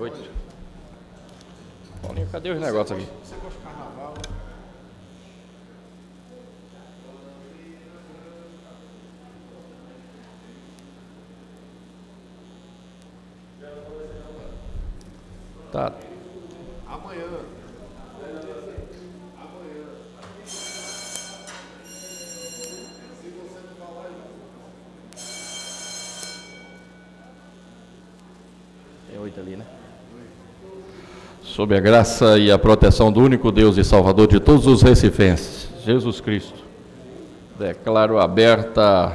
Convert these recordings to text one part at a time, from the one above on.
oito. Paulinho, cadê os negócios aqui? Tá. Amanhã. Tem oito ali, né? Sob a graça e a proteção do único Deus e Salvador de todos os recifenses, Jesus Cristo, declaro aberta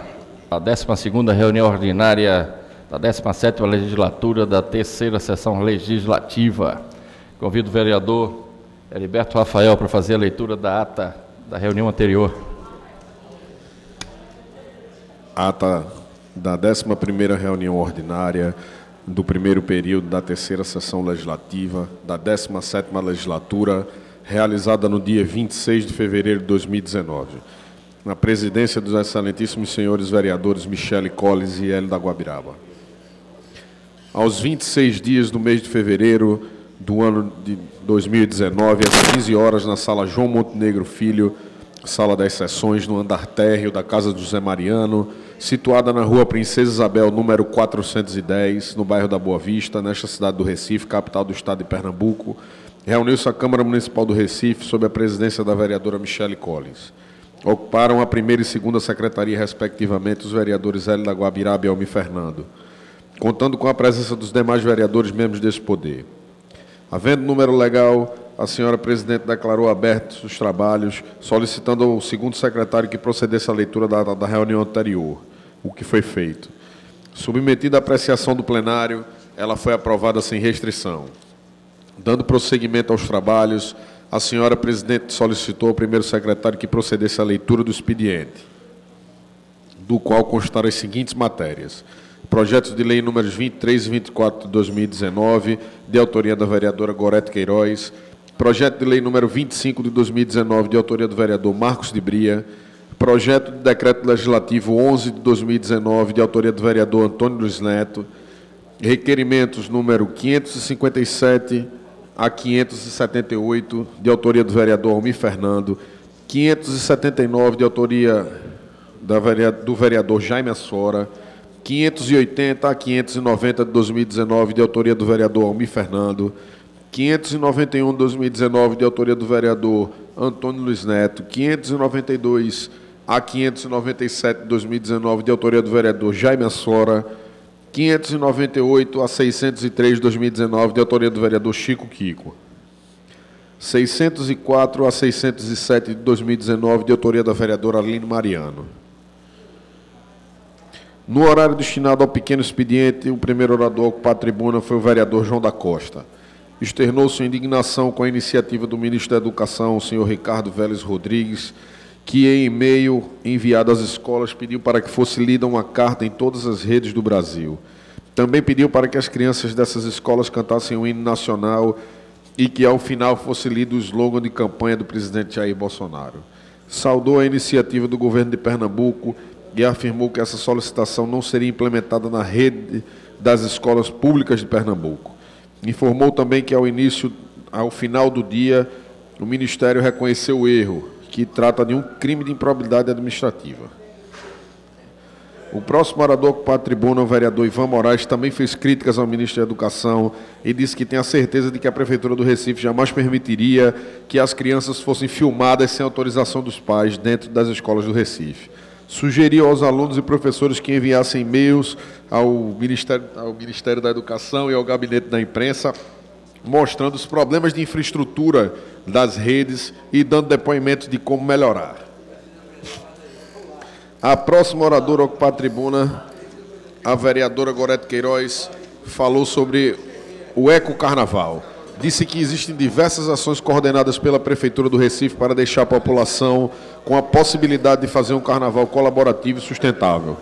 a 12ª reunião ordinária da 17ª legislatura da terceira sessão legislativa. Convido o vereador Heriberto Rafael para fazer a leitura da ata da reunião anterior. Ata da 11ª reunião ordinária do primeiro período da terceira sessão legislativa da 17ª legislatura, realizada no dia 26 de fevereiro de 2019, na presidência dos excelentíssimos senhores vereadores Michele Colles e Hélio da Guabiraba. Aos 26 dias do mês de fevereiro do ano de 2019, às 15 horas, na sala João Montenegro Filho, sala das sessões, no andar térreo da Casa do José Mariano, situada na rua Princesa Isabel, número 410, no bairro da Boa Vista, nesta cidade do Recife, capital do estado de Pernambuco, reuniu-se a Câmara Municipal do Recife, sob a presidência da vereadora Michele Collins. Ocuparam a primeira e segunda secretaria, respectivamente, os vereadores Hélio da Guabiraba e Almi Fernando, contando com a presença dos demais vereadores membros desse poder. Havendo número legal, a senhora presidente declarou abertos os trabalhos, solicitando ao segundo secretário que procedesse à leitura da, da reunião anterior, o que foi feito. Submetida à apreciação do plenário, ela foi aprovada sem restrição. Dando prosseguimento aos trabalhos, a senhora presidente solicitou ao primeiro secretário que procedesse à leitura do expediente, do qual constaram as seguintes matérias. Projetos de lei números 23 e 24 de 2019, de autoria da vereadora Gorete Queiroz, Projeto de Lei número 25 de 2019, de autoria do vereador Marcos de Bria. Projeto de Decreto Legislativo 11 de 2019, de autoria do vereador Antônio Luiz Neto. Requerimentos número 557 a 578, de autoria do vereador Almir Fernando. 579, de autoria do vereador Jaime Assora. 580 a 590 de 2019, de autoria do vereador Almir Fernando. 591 de 2019, de autoria do vereador Antônio Luiz Neto, 592 a 597 de 2019, de autoria do vereador Jaime Assora, 598 a 603 de 2019, de autoria do vereador Chico Kiko. 604 a 607 de 2019, de autoria da vereadora Aline Mariano. No horário destinado ao pequeno expediente, o primeiro orador a ocupar a tribuna foi o vereador João da Costa externou sua indignação com a iniciativa do ministro da Educação, o senhor Ricardo Vélez Rodrigues, que em e-mail enviado às escolas pediu para que fosse lida uma carta em todas as redes do Brasil. Também pediu para que as crianças dessas escolas cantassem o hino nacional e que ao final fosse lido o slogan de campanha do presidente Jair Bolsonaro. Saudou a iniciativa do governo de Pernambuco e afirmou que essa solicitação não seria implementada na rede das escolas públicas de Pernambuco. Informou também que ao início, ao final do dia, o Ministério reconheceu o erro, que trata de um crime de improbidade administrativa. O próximo orador para a tribuna, o vereador Ivan Moraes, também fez críticas ao ministro da Educação e disse que tem a certeza de que a Prefeitura do Recife jamais permitiria que as crianças fossem filmadas sem autorização dos pais dentro das escolas do Recife. Sugeriu aos alunos e professores que enviassem e-mails ao Ministério, ao Ministério da Educação e ao Gabinete da Imprensa, mostrando os problemas de infraestrutura das redes e dando depoimentos de como melhorar. A próxima oradora a ocupar a tribuna, a vereadora Gorete Queiroz, falou sobre o Eco Carnaval. Disse que existem diversas ações coordenadas pela Prefeitura do Recife para deixar a população com a possibilidade de fazer um carnaval colaborativo e sustentável.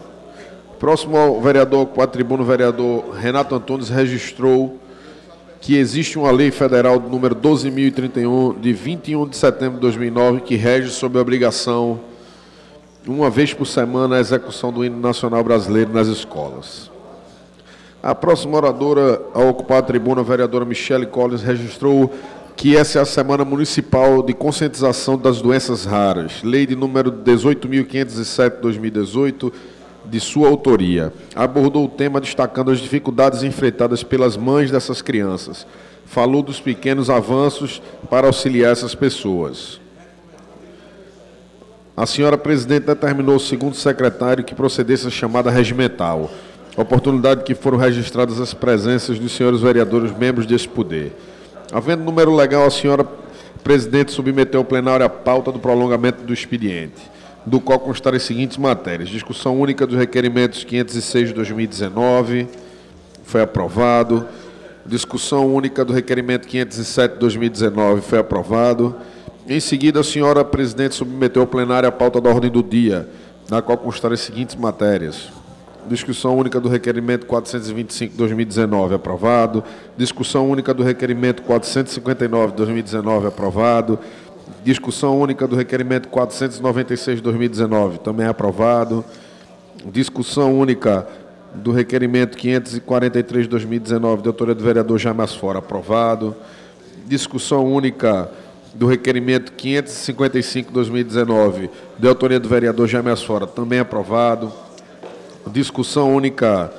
Próximo ao vereador, com a tribuna, o vereador Renato Antunes registrou que existe uma lei federal número 12.031, de 21 de setembro de 2009, que rege sobre a obrigação, uma vez por semana, a execução do hino nacional brasileiro nas escolas. A próxima oradora a ocupar a tribuna, a vereadora Michele Collins, registrou que essa é a Semana Municipal de Conscientização das Doenças Raras, lei de número 18.507-2018, de sua autoria. Abordou o tema destacando as dificuldades enfrentadas pelas mães dessas crianças. Falou dos pequenos avanços para auxiliar essas pessoas. A senhora presidente determinou, segundo secretário, que procedesse a chamada regimental, oportunidade que foram registradas as presenças dos senhores vereadores membros desse poder. Havendo número legal, a senhora presidente submeteu ao plenário a pauta do prolongamento do expediente, do qual constarem as seguintes matérias: discussão única dos requerimentos 506 de 2019, foi aprovado. Discussão única do requerimento 507 de 2019, foi aprovado. Em seguida, a senhora presidente submeteu ao plenário a pauta da ordem do dia, na qual constarem as seguintes matérias. Discussão única do requerimento 425 de 2019, aprovado. Discussão única do requerimento 459 de 2019, aprovado. Discussão única do requerimento 496 de 2019, também aprovado. Discussão única do requerimento 543 de 2019, de autoria do vereador Jaime Asfora, aprovado. Discussão única do requerimento 555-2019, de autoria do vereador Jaime Asfora, também aprovado. Discussão única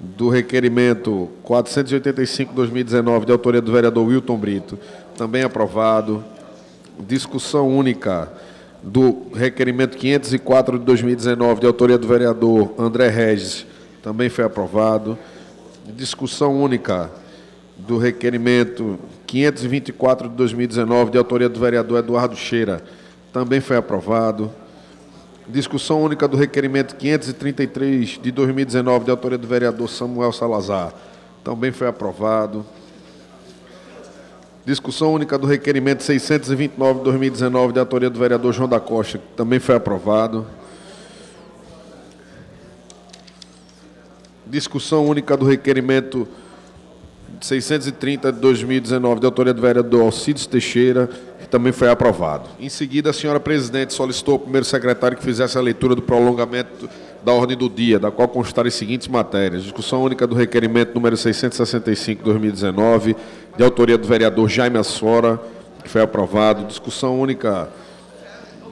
do requerimento 485-2019, de autoria do vereador Wilton Brito, também aprovado. Discussão única do requerimento 504 de 2019, de autoria do vereador André Regis, também foi aprovado. Discussão única do requerimento 524 de 2019, de autoria do vereador Eduardo Cheira, também foi aprovado. Discussão única do requerimento 533 de 2019, de autoria do vereador Samuel Salazar, também foi aprovado. Discussão única do requerimento 629 de 2019, de autoria do vereador João da Costa, também foi aprovado. Discussão única do requerimento 630 de 2019, de autoria do vereador Alcides Teixeira, também foi aprovado. Em seguida, a senhora presidente solicitou ao primeiro secretário que fizesse a leitura do prolongamento da ordem do dia, da qual constarem as seguintes matérias. Discussão única do requerimento número 665 de 2019, de autoria do vereador Jaime Assora, que foi aprovado. Discussão única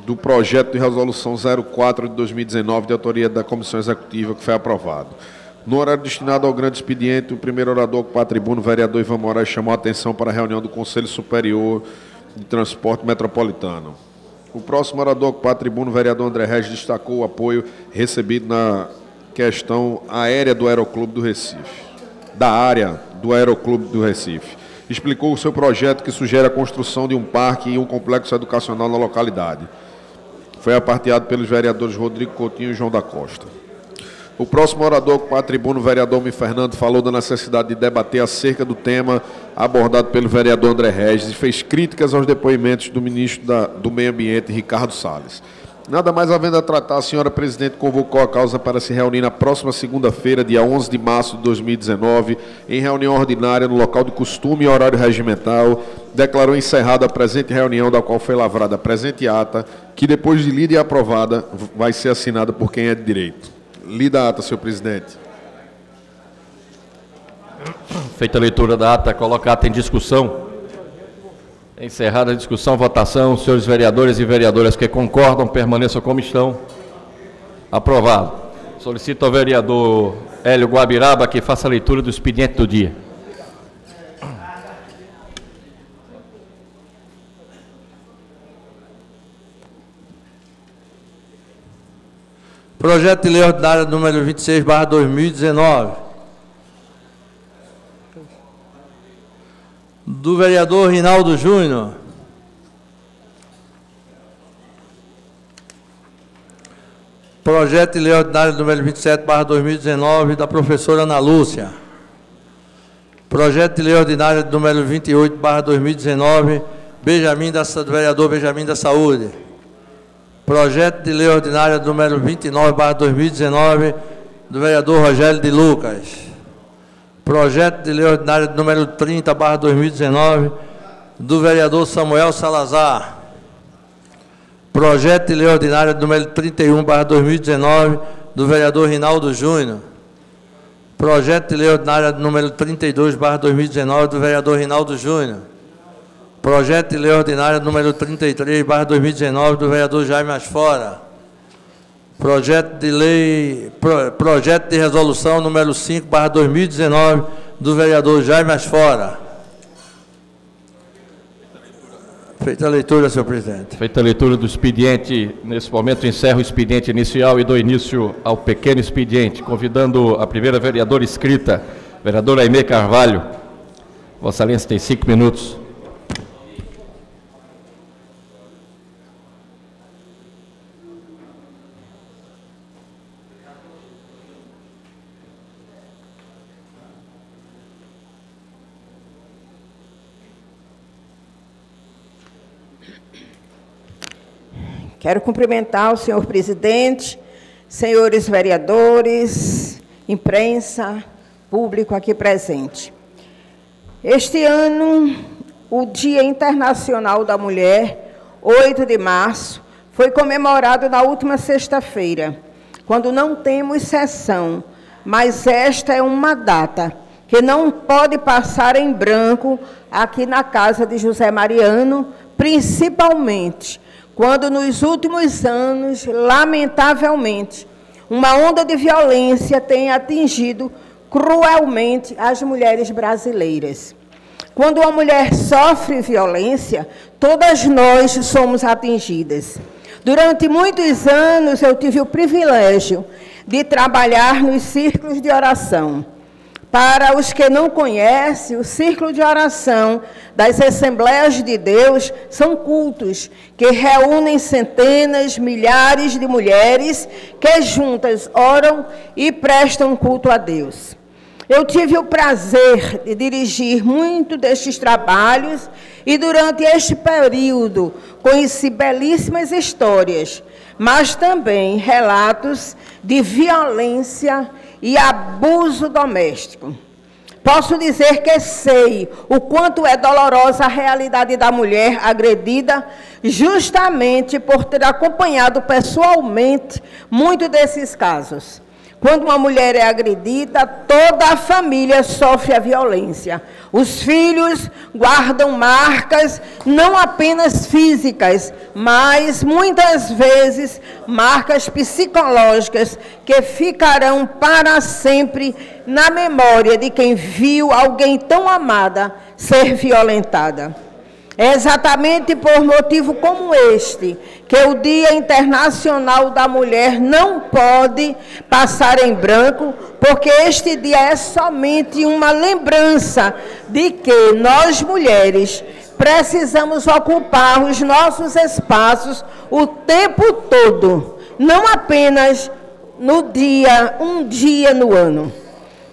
do projeto de resolução 04 de 2019, de autoria da comissão executiva, que foi aprovado. No horário destinado ao grande expediente, o primeiro orador para a tribuna, o vereador Ivan Moraes, chamou a atenção para a reunião do Conselho Superior de Transporte Metropolitano. O próximo orador para a tribuna, o vereador André Regis, destacou o apoio recebido na questão aérea do Aeroclube do Recife, da área do Aeroclube do Recife. Explicou o seu projeto que sugere a construção de um parque e um complexo educacional na localidade. Foi aparteado pelos vereadores Rodrigo Coutinho e João da Costa. O próximo orador com a tribuna, o vereador Mi Fernando, falou da necessidade de debater acerca do tema abordado pelo vereador André Regis e fez críticas aos depoimentos do ministro da, do Meio Ambiente, Ricardo Salles. Nada mais havendo a tratar, a senhora presidente convocou a causa para se reunir na próxima segunda-feira, dia 11 de março de 2019, em reunião ordinária no local de costume e horário regimental. Declarou encerrada a presente reunião, da qual foi lavrada a presente ata, que depois de lida e aprovada, vai ser assinada por quem é de direito. Lida a ata, senhor presidente. Feita a leitura da ata, coloca a ata em discussão. Encerrada a discussão, votação, senhores vereadores e vereadoras que concordam, permaneçam como estão. Aprovado. Solicito ao vereador Hélio Guabiraba que faça a leitura do expediente do dia. Projeto de Lei Ordinária número 26, barra 2019. Do vereador Rinaldo Júnior. Projeto de Lei Ordinária número 27, barra 2019, da professora Ana Lúcia. Projeto de Lei Ordinária número 28, barra 2019, Benjamin da, do vereador Benjamin da Saúde. Projeto de Lei Ordinária número 29, barra 2019, do vereador Rogério de Lucas. Projeto de Lei Ordinária número 30, barra 2019, do vereador Samuel Salazar. Projeto de Lei Ordinária número 31, barra 2019, do vereador Rinaldo Júnior. Projeto de lei ordinária número 32, barra 2019, do vereador Rinaldo Júnior. Projeto de lei ordinária número 33, barra 2019, do vereador Jaime Asfora. Projeto de lei, pro, projeto de resolução número 5, barra 2019, do vereador Jaime Asfora. Feita a leitura, senhor presidente. Feita a leitura do expediente, nesse momento encerro o expediente inicial e dou início ao pequeno expediente, convidando a primeira vereadora inscrita, vereadora Aimee Carvalho. Vossa Excelência tem cinco minutos. Quero cumprimentar o senhor presidente, senhores vereadores, imprensa, público aqui presente. Este ano, o Dia Internacional da Mulher, 8 de março, foi comemorado na última sexta-feira, quando não temos sessão, mas esta é uma data que não pode passar em branco aqui na casa de José Mariano, principalmente quando nos últimos anos, lamentavelmente, uma onda de violência tem atingido cruelmente as mulheres brasileiras. Quando uma mulher sofre violência, todas nós somos atingidas. Durante muitos anos eu tive o privilégio de trabalhar nos círculos de oração. Para os que não conhecem, o círculo de oração das Assembleias de Deus são cultos que reúnem centenas, milhares de mulheres que juntas oram e prestam culto a Deus. Eu tive o prazer de dirigir muito destes trabalhos e durante este período conheci belíssimas histórias, mas também relatos de violência e abuso doméstico. Posso dizer que sei o quanto é dolorosa a realidade da mulher agredida, justamente por ter acompanhado pessoalmente muitos desses casos. Quando uma mulher é agredida, toda a família sofre a violência. Os filhos guardam marcas, não apenas físicas, mas muitas vezes marcas psicológicas que ficarão para sempre na memória de quem viu alguém tão amada ser violentada. É exatamente por motivo como este que o Dia Internacional da Mulher não pode passar em branco, porque este dia é somente uma lembrança de que nós mulheres precisamos ocupar os nossos espaços o tempo todo, não apenas no dia, um dia no ano.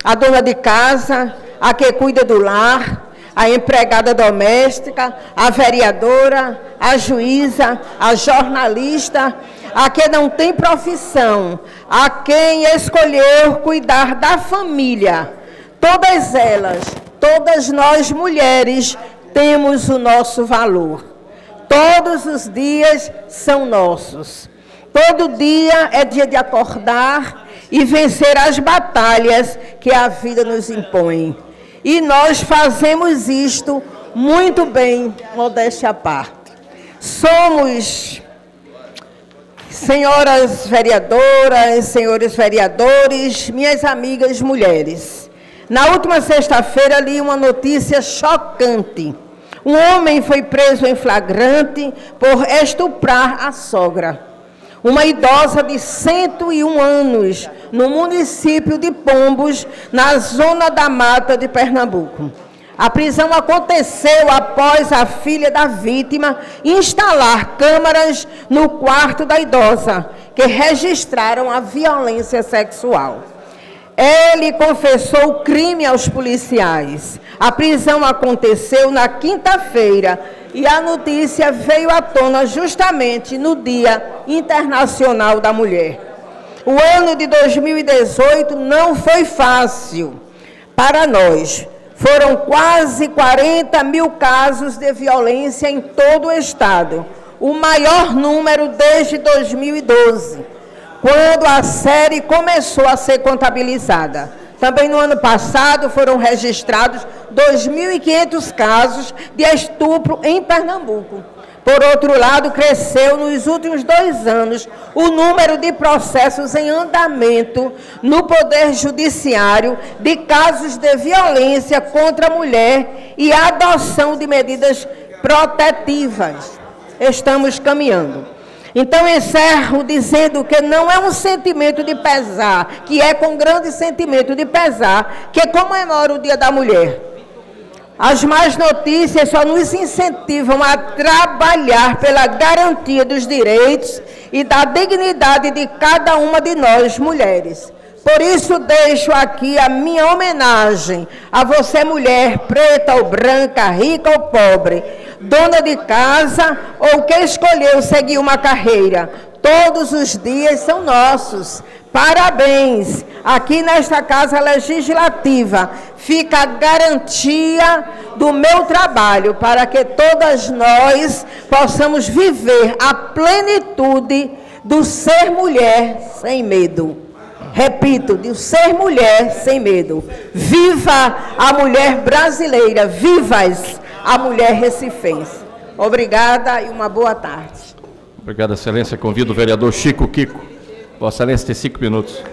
A dona de casa, a que cuida do lar, a empregada doméstica, a vereadora, a juíza, a jornalista, a quem não tem profissão, a quem escolheu cuidar da família. Todas elas, todas nós mulheres, temos o nosso valor. Todos os dias são nossos. Todo dia é dia de acordar e vencer as batalhas que a vida nos impõe. E nós fazemos isto muito bem, modéstia à parte. Somos, senhoras vereadoras, senhores vereadores, minhas amigas mulheres. Na última sexta-feira li uma notícia chocante. Um homem foi preso em flagrante por estuprar a sogra uma idosa de 101 anos, no município de Pombos, na zona da mata de Pernambuco. A prisão aconteceu após a filha da vítima instalar câmaras no quarto da idosa, que registraram a violência sexual. Ele confessou o crime aos policiais. A prisão aconteceu na quinta-feira e a notícia veio à tona justamente no Dia Internacional da Mulher. O ano de 2018 não foi fácil para nós. Foram quase 40 mil casos de violência em todo o Estado, o maior número desde 2012 quando a série começou a ser contabilizada. Também no ano passado foram registrados 2.500 casos de estupro em Pernambuco. Por outro lado, cresceu nos últimos dois anos o número de processos em andamento no Poder Judiciário de casos de violência contra a mulher e adoção de medidas protetivas. Estamos caminhando. Então encerro dizendo que não é um sentimento de pesar, que é com grande sentimento de pesar que comemora o Dia da Mulher. As más notícias só nos incentivam a trabalhar pela garantia dos direitos e da dignidade de cada uma de nós, mulheres. Por isso, deixo aqui a minha homenagem a você, mulher, preta ou branca, rica ou pobre, dona de casa ou que escolheu seguir uma carreira. Todos os dias são nossos. Parabéns! Aqui nesta Casa Legislativa fica a garantia do meu trabalho para que todas nós possamos viver a plenitude do ser mulher sem medo. Repito, de ser mulher sem medo. Viva a mulher brasileira, vivas a mulher recifense. Obrigada e uma boa tarde. Obrigado, Excelência. Convido o vereador Chico Kiko. Vossa Excelência tem cinco minutos.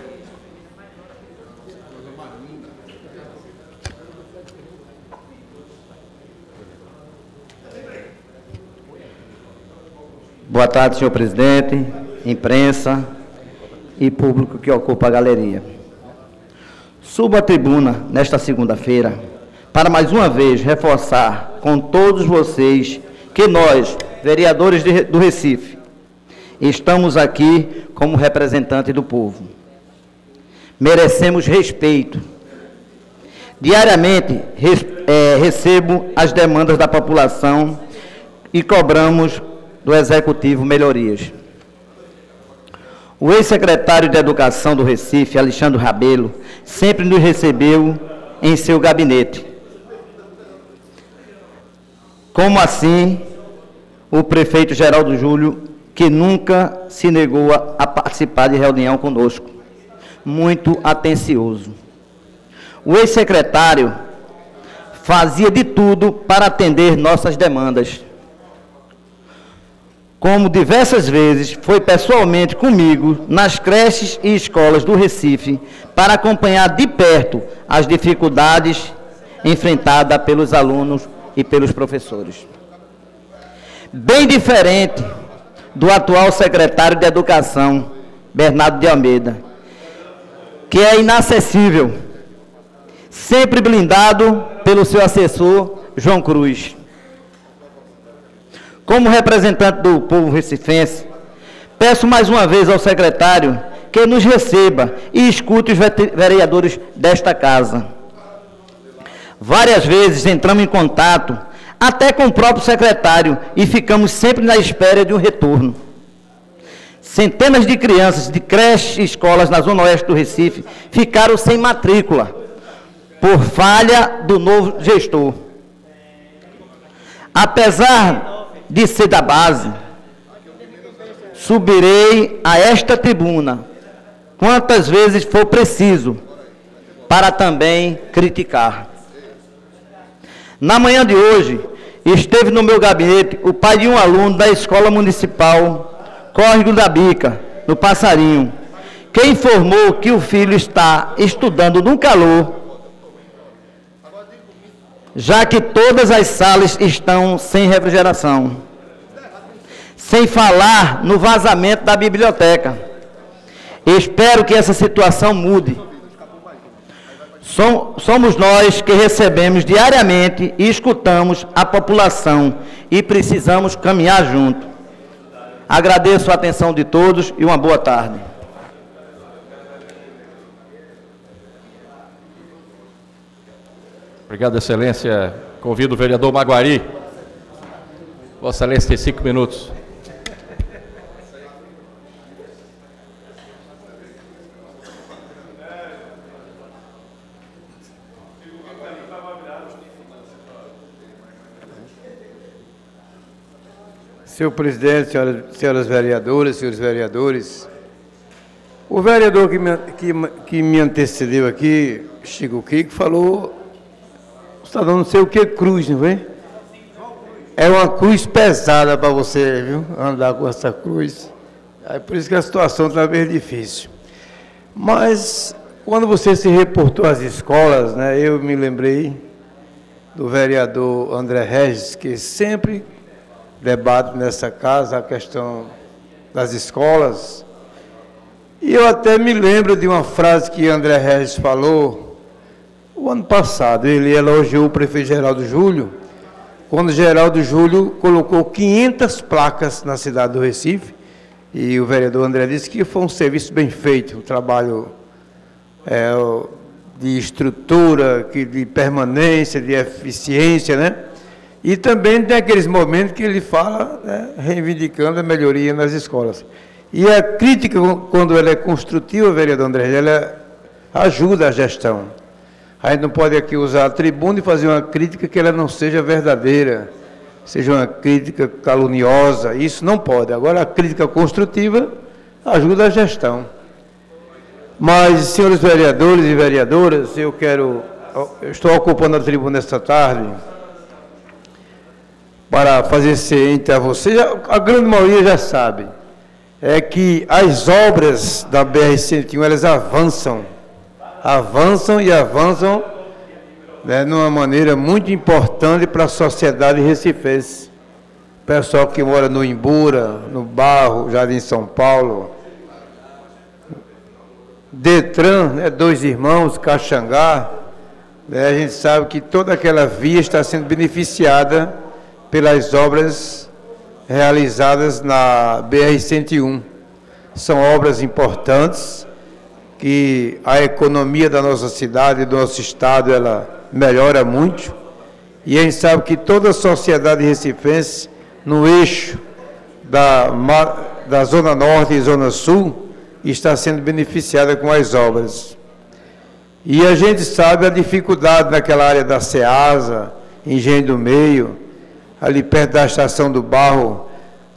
Boa tarde, senhor presidente, imprensa e público que ocupa a galeria. Subo à tribuna nesta segunda-feira para mais uma vez reforçar com todos vocês que nós, vereadores de, do Recife, estamos aqui como representante do povo. Merecemos respeito. Diariamente res, é, recebo as demandas da população e cobramos do Executivo melhorias. O ex-secretário de Educação do Recife, Alexandre Rabelo, sempre nos recebeu em seu gabinete. Como assim o prefeito Geraldo Júlio que nunca se negou a, participar de reunião conosco. Muito atencioso. O ex-secretário fazia de tudo para atender nossas demandas. Como diversas vezes foi pessoalmente comigo nas creches e escolas do Recife para acompanhar de perto as dificuldades enfrentadas pelos alunos e pelos professores. Bem diferente do atual secretário de Educação, Bernardo de Almeida, que é inacessível, sempre blindado pelo seu assessor, João Cruz. Como representante do povo recifense, peço mais uma vez ao secretário que nos receba e escute os vereadores desta casa. Várias vezes entramos em contato até com o próprio secretário, e ficamos sempre na espera de um retorno. Centenas de crianças de creches e escolas na zona oeste do Recife ficaram sem matrícula, por falha do novo gestor. Apesar de ser da base, subirei a esta tribuna quantas vezes for preciso para também criticar. Na manhã de hoje, esteve no meu gabinete o pai de um aluno da escola municipal Córrego da Bica, no Passarinho, que informou que o filho está estudando num calor, já que todas as salas estão sem refrigeração. Sem falar no vazamento da biblioteca. Espero que essa situação mude Somos nós que recebemos diariamente e escutamos a população e precisamos caminhar junto. Agradeço a atenção de todos e uma boa tarde. Obrigado, Excelência. Convido o vereador Maguari. Vossa Excelência tem cinco minutos. Senhor presidente, senhoras, senhoras vereadoras, senhores vereadores, O vereador que me, que, que me antecedeu aqui, Chico Kiko, falou, cidadão não sei o que cruz, não vem? É uma cruz pesada para você, viu? Andar com essa cruz. É por isso que a situação está bem difícil. Mas, quando você se reportou às escolas, né, eu me lembrei do vereador André Regis, que sempre debate nessa casa a questão das escolas. E eu até me lembro de uma frase que André Regis falou o ano passado. Ele elogiou o prefeito Geraldo Júlio, quando Geraldo Júlio colocou 500 placas na cidade do Recife, e o vereador André disse que foi um serviço bem feito, um trabalho é, de estrutura, de permanência, de eficiência, né? E também tem aqueles momentos que ele fala, né, reivindicando a melhoria nas escolas. E a crítica, quando ela é construtiva, vereador André, ela ajuda a gestão. A gente não pode aqui usar a tribuna e fazer uma crítica que ela não seja verdadeira, seja uma crítica caluniosa, isso não pode. Agora, a crítica construtiva ajuda a gestão. Mas, senhores vereadores e vereadoras, eu quero, eu estou ocupando a tribuna esta tarde para fazer ciente a vocês, a grande maioria já sabe, é que as obras da BR-101, elas avançam avançam e avançam né, numa maneira muito importante para a sociedade recifense. Pessoal que mora no Imbura, no Barro, Jardim São Paulo. Detran, né, dois irmãos, Caxangá. Né, a gente sabe que toda aquela via está sendo beneficiada pelas obras realizadas na BR-101. São obras importantes que a economia da nossa cidade, do nosso estado, ela melhora muito. E a gente sabe que toda a sociedade recifense, no eixo da, da Zona Norte e Zona Sul, está sendo beneficiada com as obras. E a gente sabe a dificuldade naquela área da Ceasa, Engenho do Meio, ali perto da estação do Barro,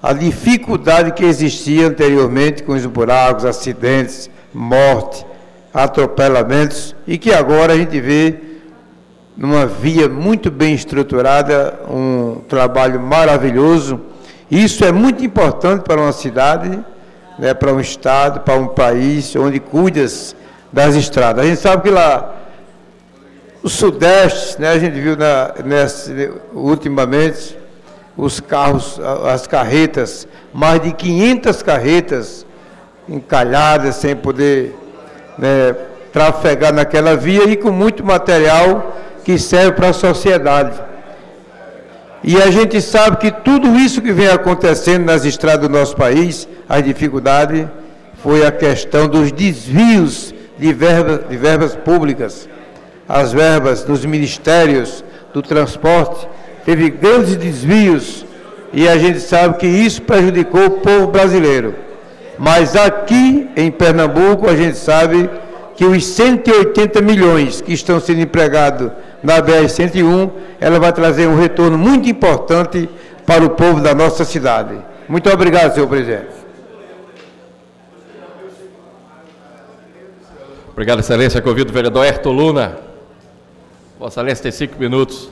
a dificuldade que existia anteriormente com os buracos, acidentes, morte, atropelamentos, e que agora a gente vê numa via muito bem estruturada, um trabalho maravilhoso. Isso é muito importante para uma cidade, né, para um estado, para um país, onde cuidas das estradas. A gente sabe que lá, o Sudeste, né, a gente viu na, ultimamente, os carros, as carretas, mais de 500 carretas encalhadas, sem poder né, trafegar naquela via e com muito material que serve para a sociedade. E a gente sabe que tudo isso que vem acontecendo nas estradas do nosso país, a dificuldade foi a questão dos desvios de de verbas públicas. As verbas dos ministérios do transporte teve grandes desvios e a gente sabe que isso prejudicou o povo brasileiro. Mas aqui em Pernambuco a gente sabe que os 180 milhões que estão sendo empregados na BR-101, ela vai trazer um retorno muito importante para o povo da nossa cidade. Muito obrigado, senhor presidente. Obrigado, excelência. Convido o vereador Herto Luna. Vossa excelência tem cinco minutos.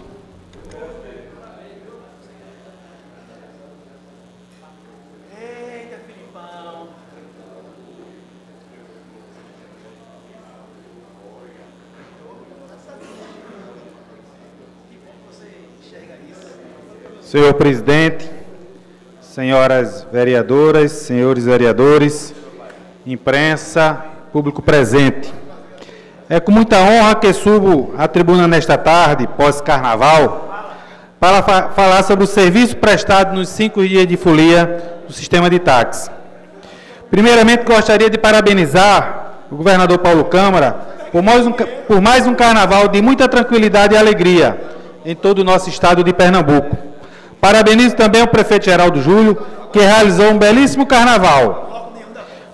Senhor presidente, senhoras vereadoras, senhores vereadores, imprensa, público presente. É com muita honra que subo à tribuna nesta tarde, pós-carnaval, para fa falar sobre o serviço prestado nos cinco dias de folia do sistema de táxi. Primeiramente, gostaria de parabenizar o governador Paulo Câmara por mais um, por mais um carnaval de muita tranquilidade e alegria em todo o nosso estado de Pernambuco. Parabenizo também o prefeito Geraldo Júlio, que realizou um belíssimo carnaval.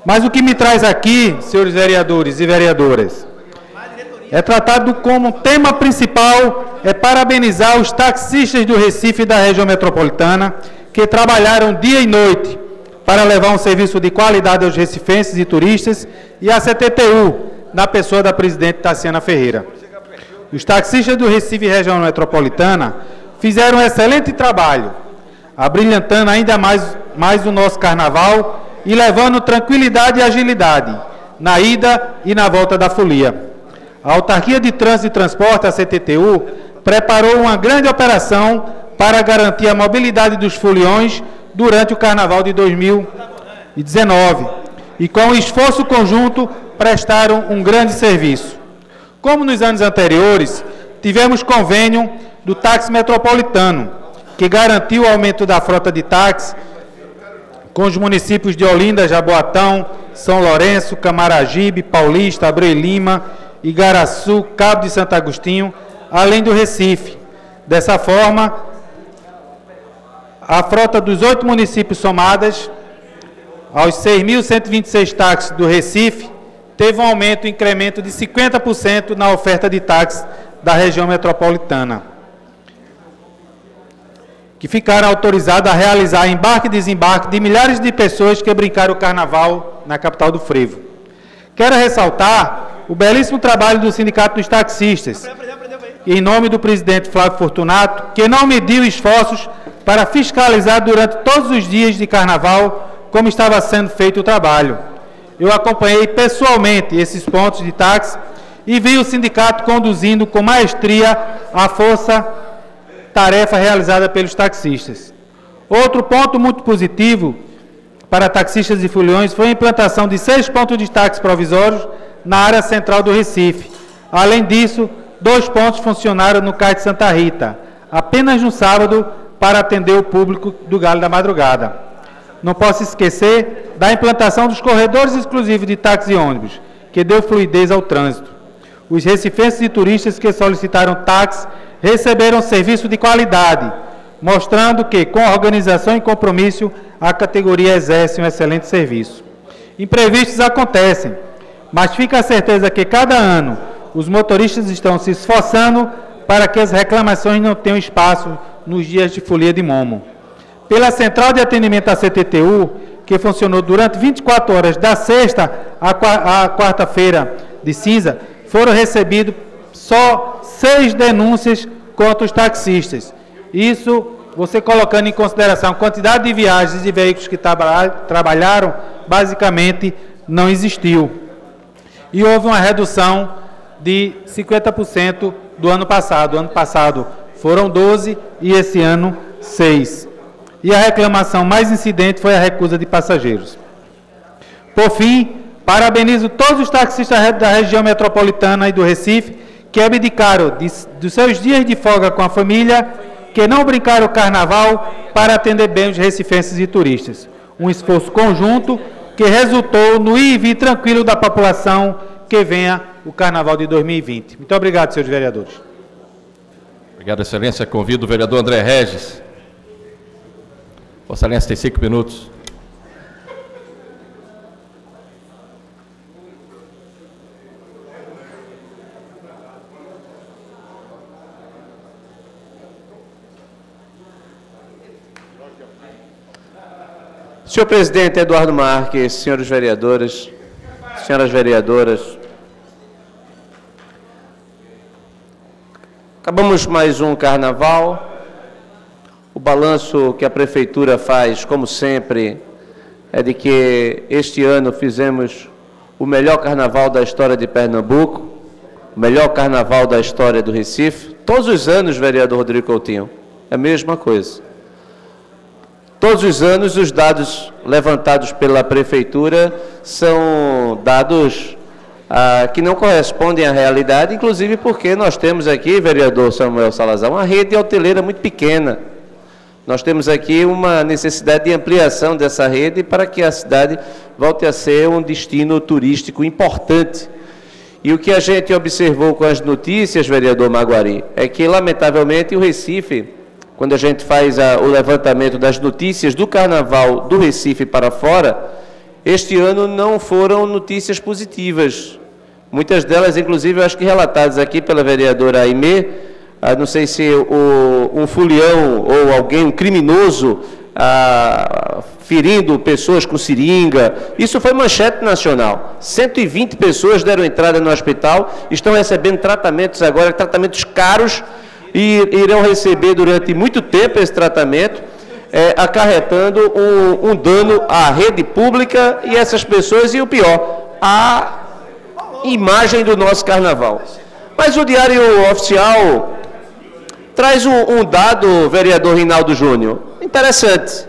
Mas o que me traz aqui, senhores vereadores e vereadoras, é tratado como tema principal é parabenizar os taxistas do Recife e da região metropolitana que trabalharam dia e noite para levar um serviço de qualidade aos recifenses e turistas, e a CTTU, na pessoa da presidente Tassiana Ferreira. Os taxistas do Recife Região Metropolitana fizeram um excelente trabalho, abrilhantando ainda mais, mais o nosso carnaval e levando tranquilidade e agilidade na ida e na volta da folia. A Autarquia de Trânsito e Transporte, a CTTU, preparou uma grande operação para garantir a mobilidade dos foliões durante o Carnaval de 2019 e, com esforço conjunto, prestaram um grande serviço. Como nos anos anteriores, tivemos convênio do táxi metropolitano, que garantiu o aumento da frota de táxi com os municípios de Olinda, Jaboatão, São Lourenço, Camaragibe, Paulista, Abreu e Lima, Igaraçu, Cabo de Santo Agostinho, além do Recife. Dessa forma, a frota dos oito municípios somadas aos 6.126 táxis do Recife teve um aumento, um incremento de 50% na oferta de táxis da região metropolitana, que ficaram autorizados a realizar embarque e desembarque de milhares de pessoas que brincaram o carnaval na capital do frevo. Quero ressaltar o belíssimo trabalho do Sindicato dos Taxistas, em nome do presidente Flávio Fortunato, que não mediu esforços para fiscalizar durante todos os dias de carnaval como estava sendo feito o trabalho. Eu acompanhei pessoalmente esses pontos de táxi e vi o sindicato conduzindo com maestria a força-tarefa realizada pelos taxistas. Outro ponto muito positivo para taxistas e foliões foi a implantação de seis pontos de táxi provisórios na área central do Recife. Além disso, dois pontos funcionaram no Cais de Santa Rita, apenas no sábado, para atender o público do Galo da Madrugada. Não posso esquecer da implantação dos corredores exclusivos de táxi e ônibus, que deu fluidez ao trânsito. Os recifenses e turistas que solicitaram táxi receberam serviço de qualidade, mostrando que, com organização e compromisso, a categoria exerce um excelente serviço. Imprevistos acontecem, mas fica a certeza que cada ano os motoristas estão se esforçando para que as reclamações não tenham espaço nos dias de folia de Momo pela Central de Atendimento da CTTU, que funcionou durante 24 horas, da sexta à quarta-feira de cinza, foram recebidos só seis denúncias contra os taxistas. Isso, você colocando em consideração a quantidade de viagens e veículos que trabalharam, basicamente não existiu. E houve uma redução de 50% do ano passado. O ano passado foram 12 e esse ano 6 e a reclamação mais incidente foi a recusa de passageiros. Por fim, parabenizo todos os taxistas da região metropolitana e do Recife que abdicaram de, dos seus dias de folga com a família, que não brincaram o carnaval para atender bem os recifenses e turistas. Um esforço conjunto que resultou no ir e vir tranquilo da população que venha o carnaval de 2020. Muito obrigado, senhores vereadores. Obrigado, excelência. Convido o vereador André Regis. Vossa Excelência tem cinco minutos. Senhor presidente Eduardo Marques, senhores vereadores, senhoras vereadoras, acabamos mais um carnaval, o balanço que a Prefeitura faz, como sempre, é de que este ano fizemos o melhor carnaval da história de Pernambuco, o melhor carnaval da história do Recife. Todos os anos, vereador Rodrigo Coutinho, é a mesma coisa. Todos os anos, os dados levantados pela Prefeitura são dados ah, que não correspondem à realidade, inclusive porque nós temos aqui, vereador Samuel Salazar, uma rede hoteleira muito pequena nós temos aqui uma necessidade de ampliação dessa rede para que a cidade volte a ser um destino turístico importante. E o que a gente observou com as notícias, vereador Maguari, é que, lamentavelmente, o Recife, quando a gente faz a, o levantamento das notícias do carnaval do Recife para fora, este ano não foram notícias positivas. Muitas delas, inclusive, acho que relatadas aqui pela vereadora Aimee, ah, não sei se o, um fulião ou alguém, um criminoso, ah, ferindo pessoas com seringa. Isso foi manchete nacional. 120 pessoas deram entrada no hospital, estão recebendo tratamentos agora, tratamentos caros, e irão receber durante muito tempo esse tratamento, é, acarretando um, um dano à rede pública e essas pessoas, e o pior, a imagem do nosso carnaval. Mas o Diário Oficial traz um, um dado, vereador Rinaldo Júnior, interessante,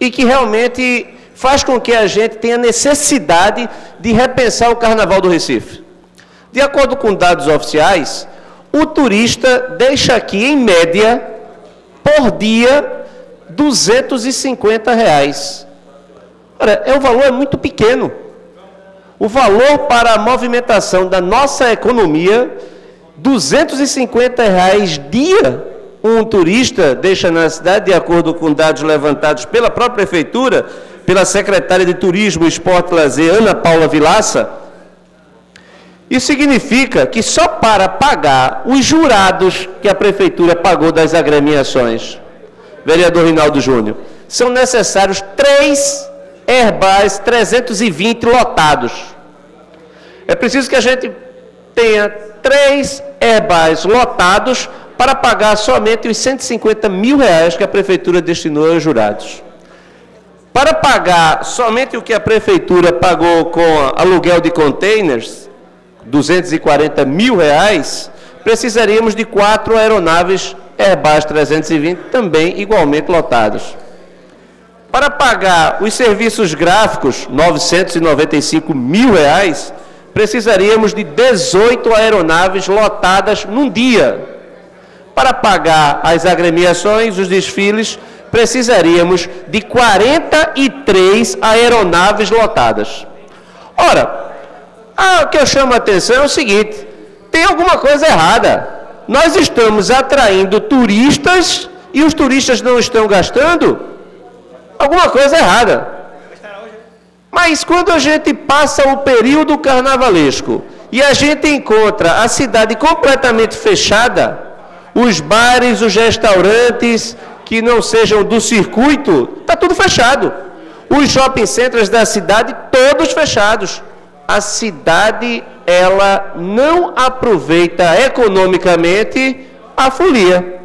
e que realmente faz com que a gente tenha necessidade de repensar o Carnaval do Recife. De acordo com dados oficiais, o turista deixa aqui, em média, por dia, 250 reais. Olha, é um valor é muito pequeno. O valor para a movimentação da nossa economia 250 reais dia um turista deixa na cidade, de acordo com dados levantados pela própria prefeitura, pela secretária de Turismo, Esporte e Lazer, Ana Paula Vilaça. Isso significa que só para pagar os jurados que a prefeitura pagou das agremiações, vereador Rinaldo Júnior, são necessários três herbais 320 lotados. É preciso que a gente tenha três herbais lotados para pagar somente os 150 mil reais que a prefeitura destinou aos jurados. Para pagar somente o que a prefeitura pagou com aluguel de containers, 240 mil reais, precisaríamos de quatro aeronaves Airbus 320 também igualmente lotadas. Para pagar os serviços gráficos, 995 mil reais, precisaríamos de 18 aeronaves lotadas num dia. Para pagar as agremiações, os desfiles, precisaríamos de 43 aeronaves lotadas. Ora, o que eu chamo a atenção é o seguinte: tem alguma coisa errada. Nós estamos atraindo turistas e os turistas não estão gastando? Alguma coisa errada. Mas quando a gente passa o período carnavalesco e a gente encontra a cidade completamente fechada, os bares, os restaurantes que não sejam do circuito, está tudo fechado. Os shopping centers da cidade, todos fechados. A cidade, ela não aproveita economicamente a folia.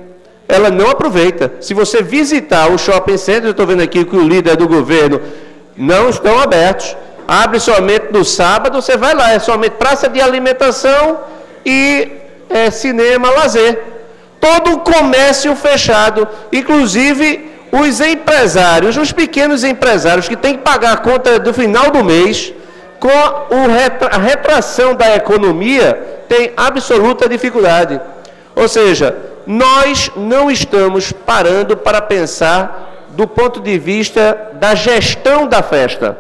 Ela não aproveita. Se você visitar o shopping center, eu estou vendo aqui que o líder do governo não estão abertos. Abre somente no sábado, você vai lá, é somente praça de alimentação e é, cinema, lazer. Todo o comércio fechado, inclusive os empresários, os pequenos empresários que têm que pagar a conta do final do mês, com a retração da economia, tem absoluta dificuldade. Ou seja, nós não estamos parando para pensar do ponto de vista da gestão da festa.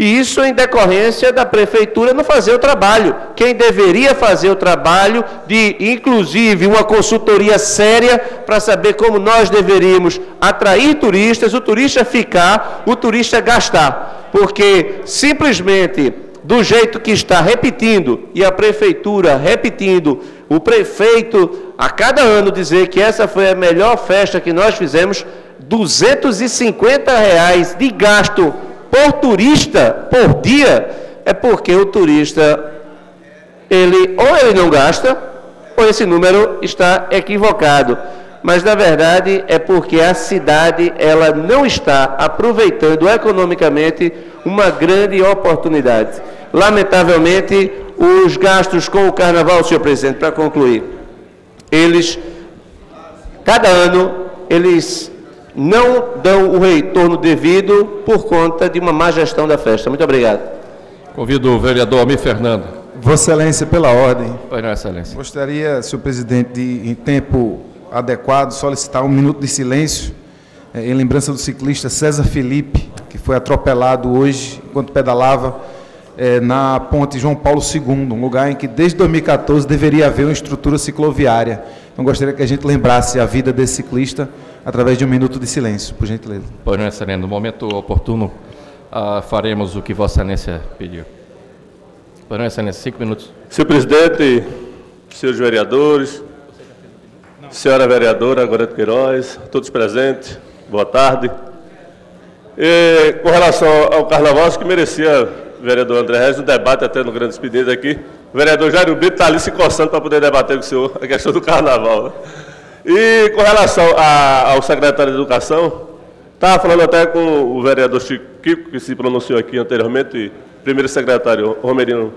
E isso em decorrência da prefeitura não fazer o trabalho. Quem deveria fazer o trabalho de, inclusive, uma consultoria séria para saber como nós deveríamos atrair turistas, o turista ficar, o turista gastar. Porque simplesmente do jeito que está repetindo e a prefeitura repetindo, o prefeito a cada ano dizer que essa foi a melhor festa que nós fizemos, 250 reais de gasto por turista por dia, é porque o turista, ele ou ele não gasta, ou esse número está equivocado. Mas na verdade é porque a cidade ela não está aproveitando economicamente uma grande oportunidade. Lamentavelmente, os gastos com o carnaval, senhor presidente, para concluir, eles cada ano eles não dão o retorno devido por conta de uma má gestão da festa. Muito obrigado. Convido o vereador Almir Fernando. Vossa Excelência, pela ordem. Pois não, Excelência. Gostaria, senhor presidente, de, em tempo adequado, solicitar um minuto de silêncio eh, em lembrança do ciclista César Felipe, que foi atropelado hoje enquanto pedalava eh, na ponte João Paulo II, um lugar em que desde 2014 deveria haver uma estrutura cicloviária. Então gostaria que a gente lembrasse a vida desse ciclista através de um minuto de silêncio, por gentileza. Pois não, Excelência, no momento oportuno uh, faremos o que Vossa Excelência pediu. Pois não, Excelência, cinco minutos. Senhor presidente, senhores vereadores, senhora vereadora Gorete Queiroz, todos presentes, boa tarde. E, com relação ao carnaval, acho que merecia, vereador André Reis, um debate até no grande expediente aqui. O vereador Jairo Brito está ali se coçando para poder debater com o senhor a questão do carnaval. Né? E com relação a, ao secretário de Educação, estava falando até com o vereador Chico, que se pronunciou aqui anteriormente, primeiro secretário Romerino.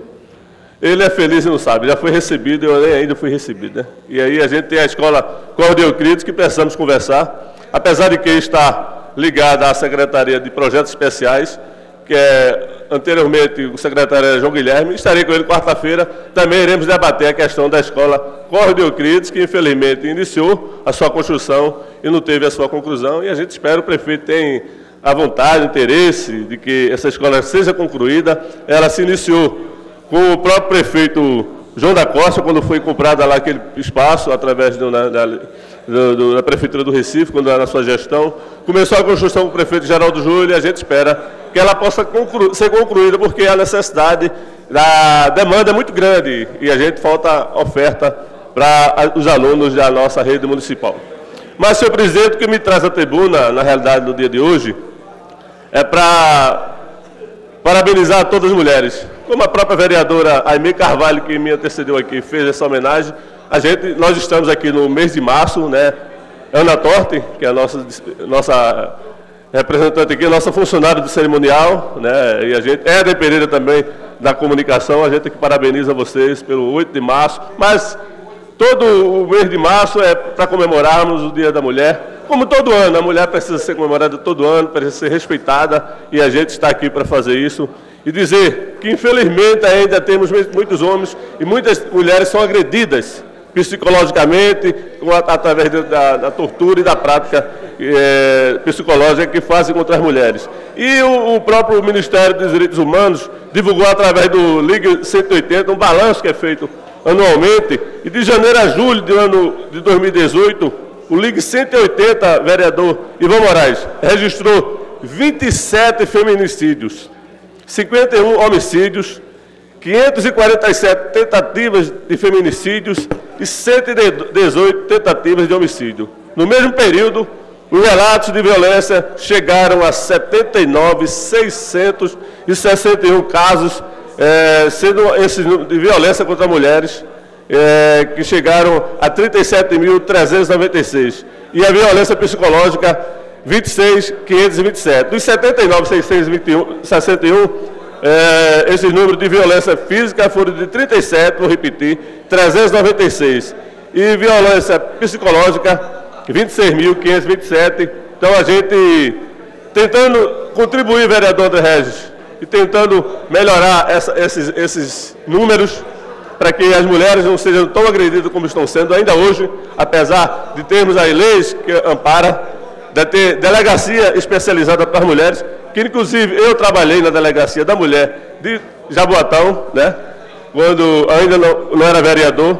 Ele é feliz e não sabe, já foi recebido, eu nem ainda fui recebido. Né? E aí a gente tem a escola Cordeu que precisamos conversar, apesar de que está ligada à Secretaria de Projetos Especiais, que é anteriormente o secretário João Guilherme, estarei com ele quarta-feira, também iremos debater a questão da escola Cordeucrides, que infelizmente iniciou a sua construção e não teve a sua conclusão, e a gente espera, o prefeito tem a vontade, o interesse de que essa escola seja concluída, ela se iniciou com o próprio prefeito João da Costa, quando foi comprada lá aquele espaço, através da, da, do, da Prefeitura do Recife, quando era na sua gestão. Começou a construção com o prefeito Geraldo Júlio e a gente espera que ela possa conclu ser concluída, porque a necessidade da demanda é muito grande e a gente falta oferta para os alunos da nossa rede municipal. Mas, senhor presidente, o que me traz à tribuna, na realidade, no dia de hoje, é para parabenizar todas as mulheres. Como a própria vereadora Aimee Carvalho, que me antecedeu aqui, fez essa homenagem, a gente, nós estamos aqui no mês de março, né? Ana Torte, que é a nossa, nossa representante aqui, nossa funcionária do cerimonial, né? E a gente, Éder Pereira também, da comunicação, a gente aqui parabeniza vocês pelo 8 de março, mas todo o mês de março é para comemorarmos o Dia da Mulher, como todo ano, a mulher precisa ser comemorada todo ano, precisa ser respeitada, e a gente está aqui para fazer isso. E dizer que, infelizmente, ainda temos muitos homens e muitas mulheres são agredidas psicologicamente, através da, da tortura e da prática é, psicológica que fazem contra as mulheres. E o, o, próprio Ministério dos Direitos Humanos divulgou através do Liga 180 um balanço que é feito anualmente, e de janeiro a julho do ano de 2018, o Ligue 180, vereador Ivan Moraes, registrou 27 feminicídios, 51 homicídios, 547 tentativas de feminicídios e 118 tentativas de homicídio. No mesmo período, os relatos de violência chegaram a 79.661 casos, é, sendo esses de violência contra mulheres, é, que chegaram a 37.396. E a violência psicológica, 26.527. Dos 79.661, é, esses números de violência física foram de 37, vou repetir, 396. E violência psicológica, 26.527. Então a gente tentando contribuir, vereador André Regis, e tentando melhorar essa, esses, esses números para que as mulheres não sejam tão agredidas como estão sendo ainda hoje, apesar de termos aí leis que ampara, de ter delegacia especializada para as mulheres, que inclusive eu trabalhei na delegacia da mulher de Jaboatão, né? quando ainda não, não era vereador,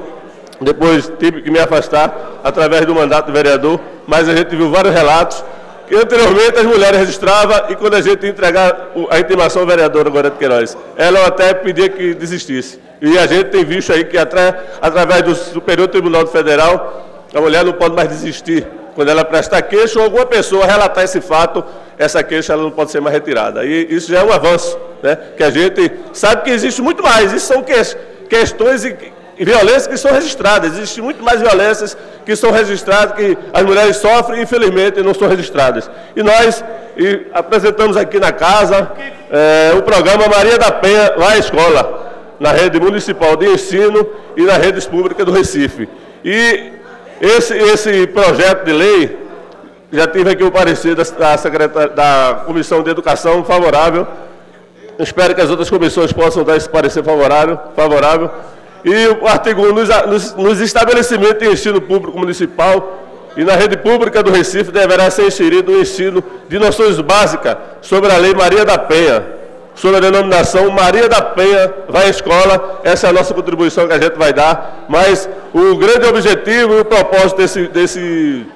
depois tive que me afastar através do mandato de vereador, mas a gente viu vários relatos que anteriormente as mulheres registravam e quando a gente entregar a intimação ao vereador agora de Queiroz, ela até pedia que desistisse. E a gente tem visto aí que através do Superior Tribunal Federal, a mulher não pode mais desistir. Quando ela prestar queixa ou alguma pessoa relatar esse fato, essa queixa ela não pode ser mais retirada. E isso já é um avanço, né? que a gente sabe que existe muito mais. Isso são questões e violências que são registradas. Existem muito mais violências que são registradas, que as mulheres sofrem e infelizmente não são registradas. E nós e apresentamos aqui na casa é, o programa Maria da Penha Vai à Escola na rede municipal de ensino e na rede pública do Recife. E esse, esse projeto de lei, já tive aqui o parecer da, da, da Comissão de Educação favorável. Espero que as outras comissões possam dar esse parecer favorável. favorável. E o artigo 1, nos, nos, estabelecimentos de ensino público municipal e na rede pública do Recife deverá ser inserido o ensino de noções básicas sobre a Lei Maria da Penha, sob a denominação Maria da Penha vai à escola. Essa é a nossa contribuição que a gente vai dar. Mas o grande objetivo e o propósito desse, desse,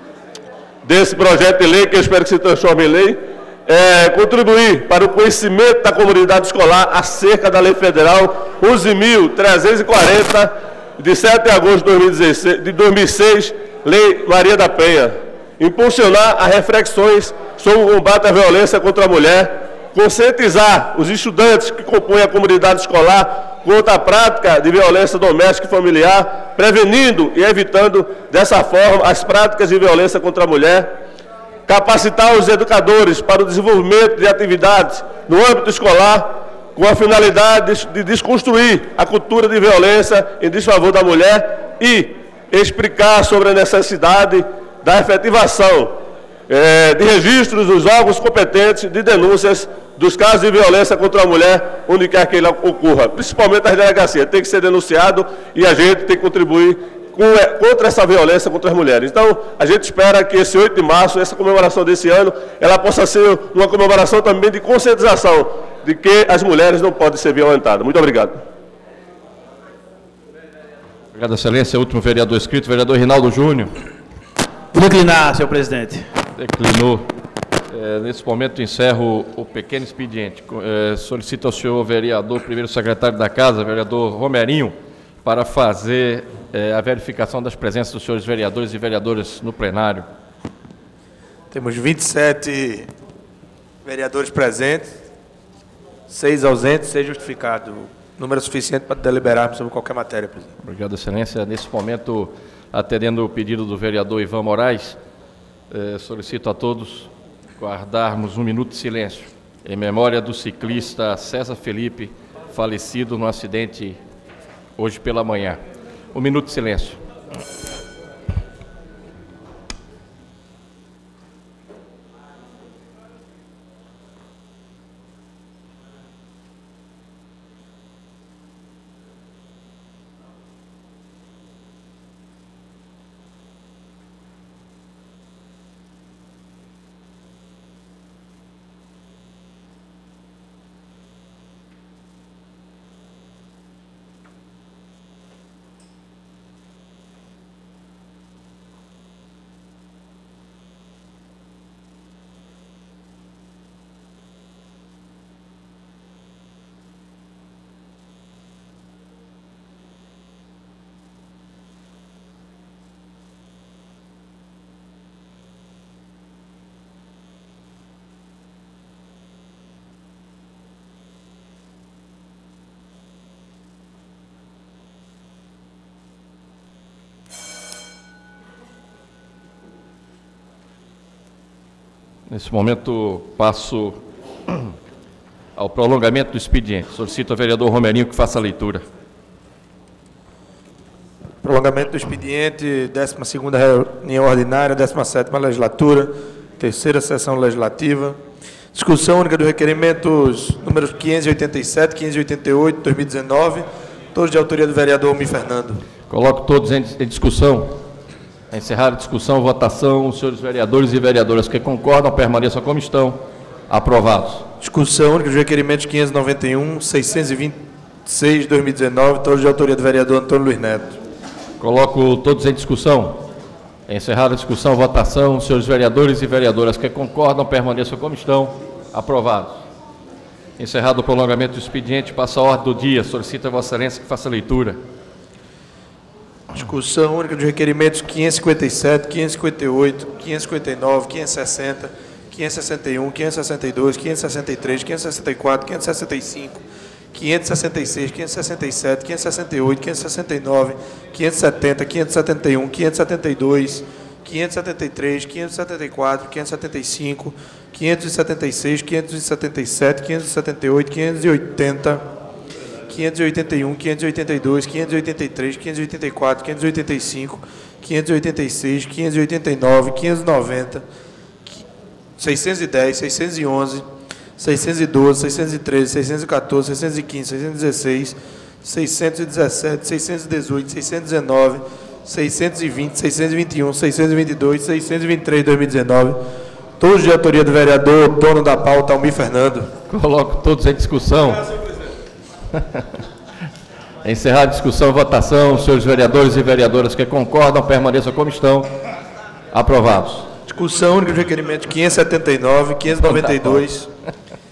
desse projeto de lei, que eu espero que se transforme em lei, é contribuir para o conhecimento da comunidade escolar acerca da Lei Federal 11.340, de 7 de agosto de, 2016, de 2006, Lei Maria da Penha. Impulsionar as reflexões sobre o combate à violência contra a mulher, conscientizar os estudantes que compõem a comunidade escolar contra a prática de violência doméstica e familiar, prevenindo e evitando dessa forma as práticas de violência contra a mulher, capacitar os educadores para o desenvolvimento de atividades no âmbito escolar, com a finalidade de desconstruir a cultura de violência em desfavor da mulher e explicar sobre a necessidade da efetivação é, de registros dos órgãos competentes de denúncias dos casos de violência contra a mulher, onde quer que ele ocorra, principalmente as delegacias. Tem que ser denunciado e a gente tem que contribuir é, contra essa violência contra as mulheres. Então, a gente espera que esse 8 de março, essa comemoração desse ano, ela possa ser uma comemoração também de conscientização de que as mulheres não podem ser violentadas. Muito obrigado. Obrigado, Excelência. O último vereador escrito, vereador Rinaldo Júnior. Declinar, senhor presidente. Declinou. É, nesse momento encerro o pequeno expediente. É, solicito ao senhor vereador, primeiro secretário da Casa, vereador Romerinho, para fazer é, a verificação das presenças dos senhores vereadores e vereadoras no plenário. Temos 27 vereadores presentes, seis ausentes, seis justificados. Número suficiente para deliberarmos sobre qualquer matéria, presidente. Obrigado, excelência. Nesse momento, atendendo o pedido do vereador Ivan Moraes, eh, solicito a todos guardarmos um minuto de silêncio em memória do ciclista César Felipe, falecido no acidente hoje pela manhã. Um minuto de silêncio. Nesse momento, passo ao prolongamento do expediente. Solicito ao vereador Romerinho que faça a leitura. Prolongamento do expediente, 12ª reunião ordinária, 17ª legislatura, terceira sessão legislativa. Discussão única dos requerimentos números 587, 588, 2019, todos de autoria do vereador Mi Fernando. Coloco todos em, em discussão. Encerrar a discussão, votação, os senhores vereadores e vereadoras que concordam permaneçam como estão. Aprovados. Discussão única dos requerimentos 591, 626 de 2019, todos de autoria do vereador Antônio Luiz Neto. Coloco todos em discussão. Encerrada a discussão, votação, os senhores vereadores e vereadoras que concordam permaneçam como estão. Aprovados. Encerrado o prolongamento do expediente, passa a ordem do dia. Solicita a Vossa Excelência que faça a leitura. Discussão única dos requerimentos 557, 558, 559, 560, 561, 562, 563, 564, 565, 566, 567, 568, 569, 570, 571, 572, 573, 574, 575, 576, 577, 578, 580, 581, 582, 583, 584, 585, 586, 589, 590, 610, 611, 612, 613, 614, 615, 616, 617, 618, 619, 620, 621, 622, 623 2019. Todos de autoria do vereador, dono da pauta, Almir Fernando. Coloco todos em discussão. Encerrar a discussão, votação, senhores vereadores e vereadoras que concordam, permaneçam como estão. Aprovados. Discussão única de requerimentos 579, 592,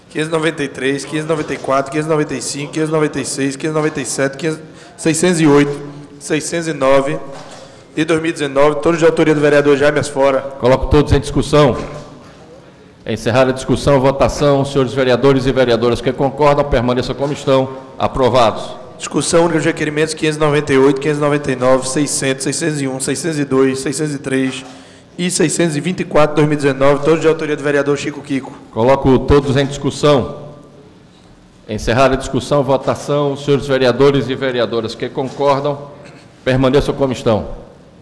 593, 594, 595, 596, 597, 608, 609 de 2019, todos de autoria do vereador Jaime Asfora. Coloco todos em discussão. Encerrada a discussão, votação. Senhores vereadores e vereadoras que concordam, permaneçam como estão. Aprovados. Discussão única dos requerimentos 598, 599, 600, 601, 602, 603 e 624 2019, todos de autoria do vereador Chico Kiko. Coloco todos em discussão. Encerrada a discussão, votação. Senhores vereadores e vereadoras que concordam, permaneçam como estão.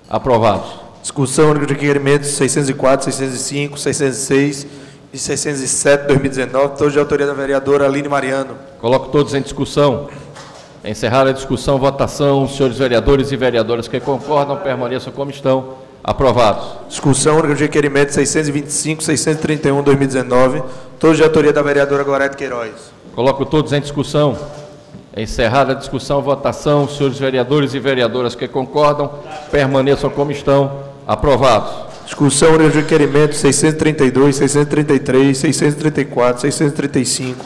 Aprovados. Discussão única dos requerimentos 604, 605, 606 e 607 2019, todos de autoria da vereadora Aline Mariano. Coloco todos em discussão. Encerrada a discussão, votação. Senhores vereadores e vereadoras que concordam, permaneçam como estão. Aprovados. Discussão única dos requerimentos 625, 631 2019, todos de autoria da vereadora Gorete Queiroz. Coloco todos em discussão. Encerrada a discussão, votação. Senhores vereadores e vereadoras que concordam, permaneçam como estão. Aprovados. Discussão única dos requerimentos 632, 633, 634, 635,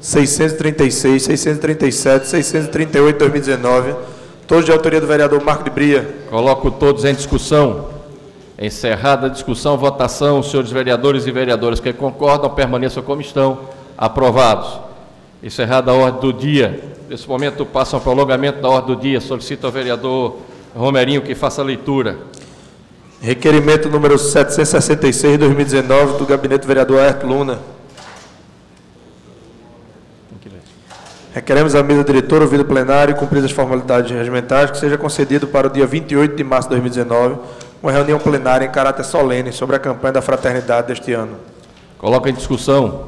636, 637, 638 2019, todos de autoria do vereador Marco de Bria. Coloco todos em discussão. Encerrada a discussão, votação. Senhores vereadores e vereadoras que concordam, permaneçam como estão. Aprovados. Encerrada a ordem do dia. Nesse momento, passa um prolongamento da ordem do dia. Solicito ao vereador Romerinho que faça a leitura. Requerimento número 766, 2019, do gabinete do vereador Ayrton Luna. Requeremos à mesa diretora, ouvido plenário cumpridas as formalidades regimentais, que seja concedido para o dia 28 de março de 2019 uma reunião plenária em caráter solene sobre a campanha da fraternidade deste ano. Coloca em discussão.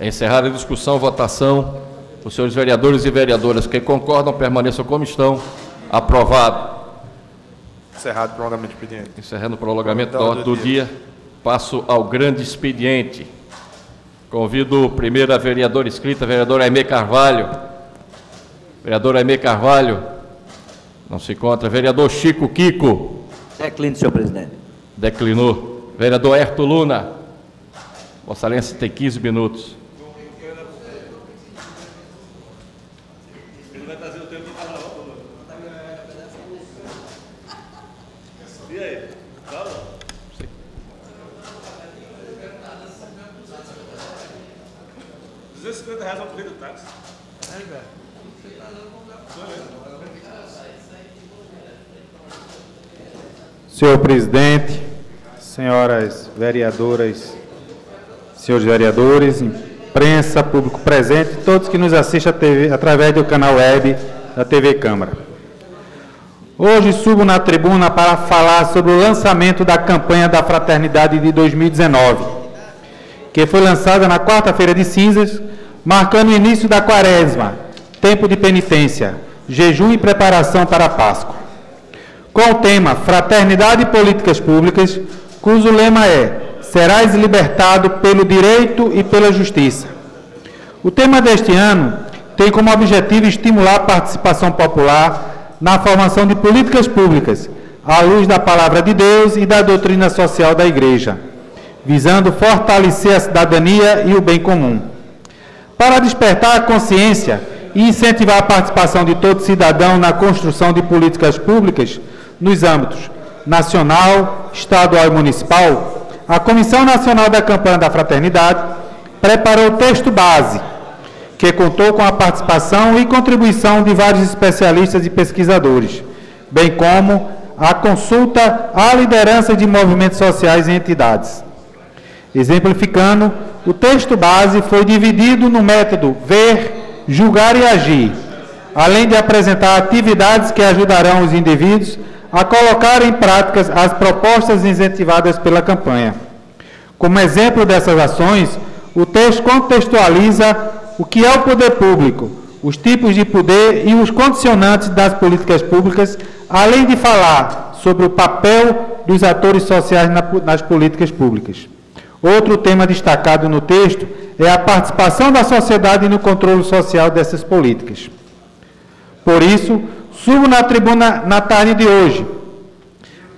Encerrada a discussão, votação. Os senhores vereadores e vereadoras que concordam permaneçam como estão. Aprovado. Encerrado o prolongamento do expediente. Encerrando o prolongamento da ordem do dia, passo ao grande expediente. Convido primeiro a vereadora escrita, a vereadora Aimee Carvalho. Vereador Aimee Carvalho. Não se encontra. Vereador Chico Kiko. Declino, senhor presidente. Declinou. Vereador Herto Luna. Vossa Excelência tem 15 minutos. 250 reais ao primeiro táxi. É, velho. Senhor presidente, senhoras vereadoras, senhores vereadores, imprensa, público presente, todos que nos assistem TV, através do canal web da TV Câmara. Hoje subo na tribuna para falar sobre o lançamento da campanha da Fraternidade de 2019 que foi lançada na quarta-feira de cinzas, marcando o início da quaresma, tempo de penitência, jejum e preparação para a Páscoa com o tema Fraternidade e Políticas Públicas, cujo lema é Serás libertado pelo direito e pela justiça. O tema deste ano tem como objetivo estimular a participação popular na formação de políticas públicas, à luz da palavra de Deus e da doutrina social da Igreja, visando fortalecer a cidadania e o bem comum. Para despertar a consciência e incentivar a participação de todo cidadão na construção de políticas públicas, nos âmbitos nacional, estadual e municipal, a Comissão Nacional da Campanha da Fraternidade preparou o texto base, que contou com a participação e contribuição de vários especialistas e pesquisadores, bem como a consulta à liderança de movimentos sociais e entidades. Exemplificando, o texto base foi dividido no método ver, julgar e agir, além de apresentar atividades que ajudarão os indivíduos a colocar em prática as propostas incentivadas pela campanha. Como exemplo dessas ações, o texto contextualiza o que é o poder público, os tipos de poder e os condicionantes das políticas públicas, além de falar sobre o papel dos atores sociais nas políticas públicas. Outro tema destacado no texto é a participação da sociedade no controle social dessas políticas. Por isso, Subo na tribuna na tarde de hoje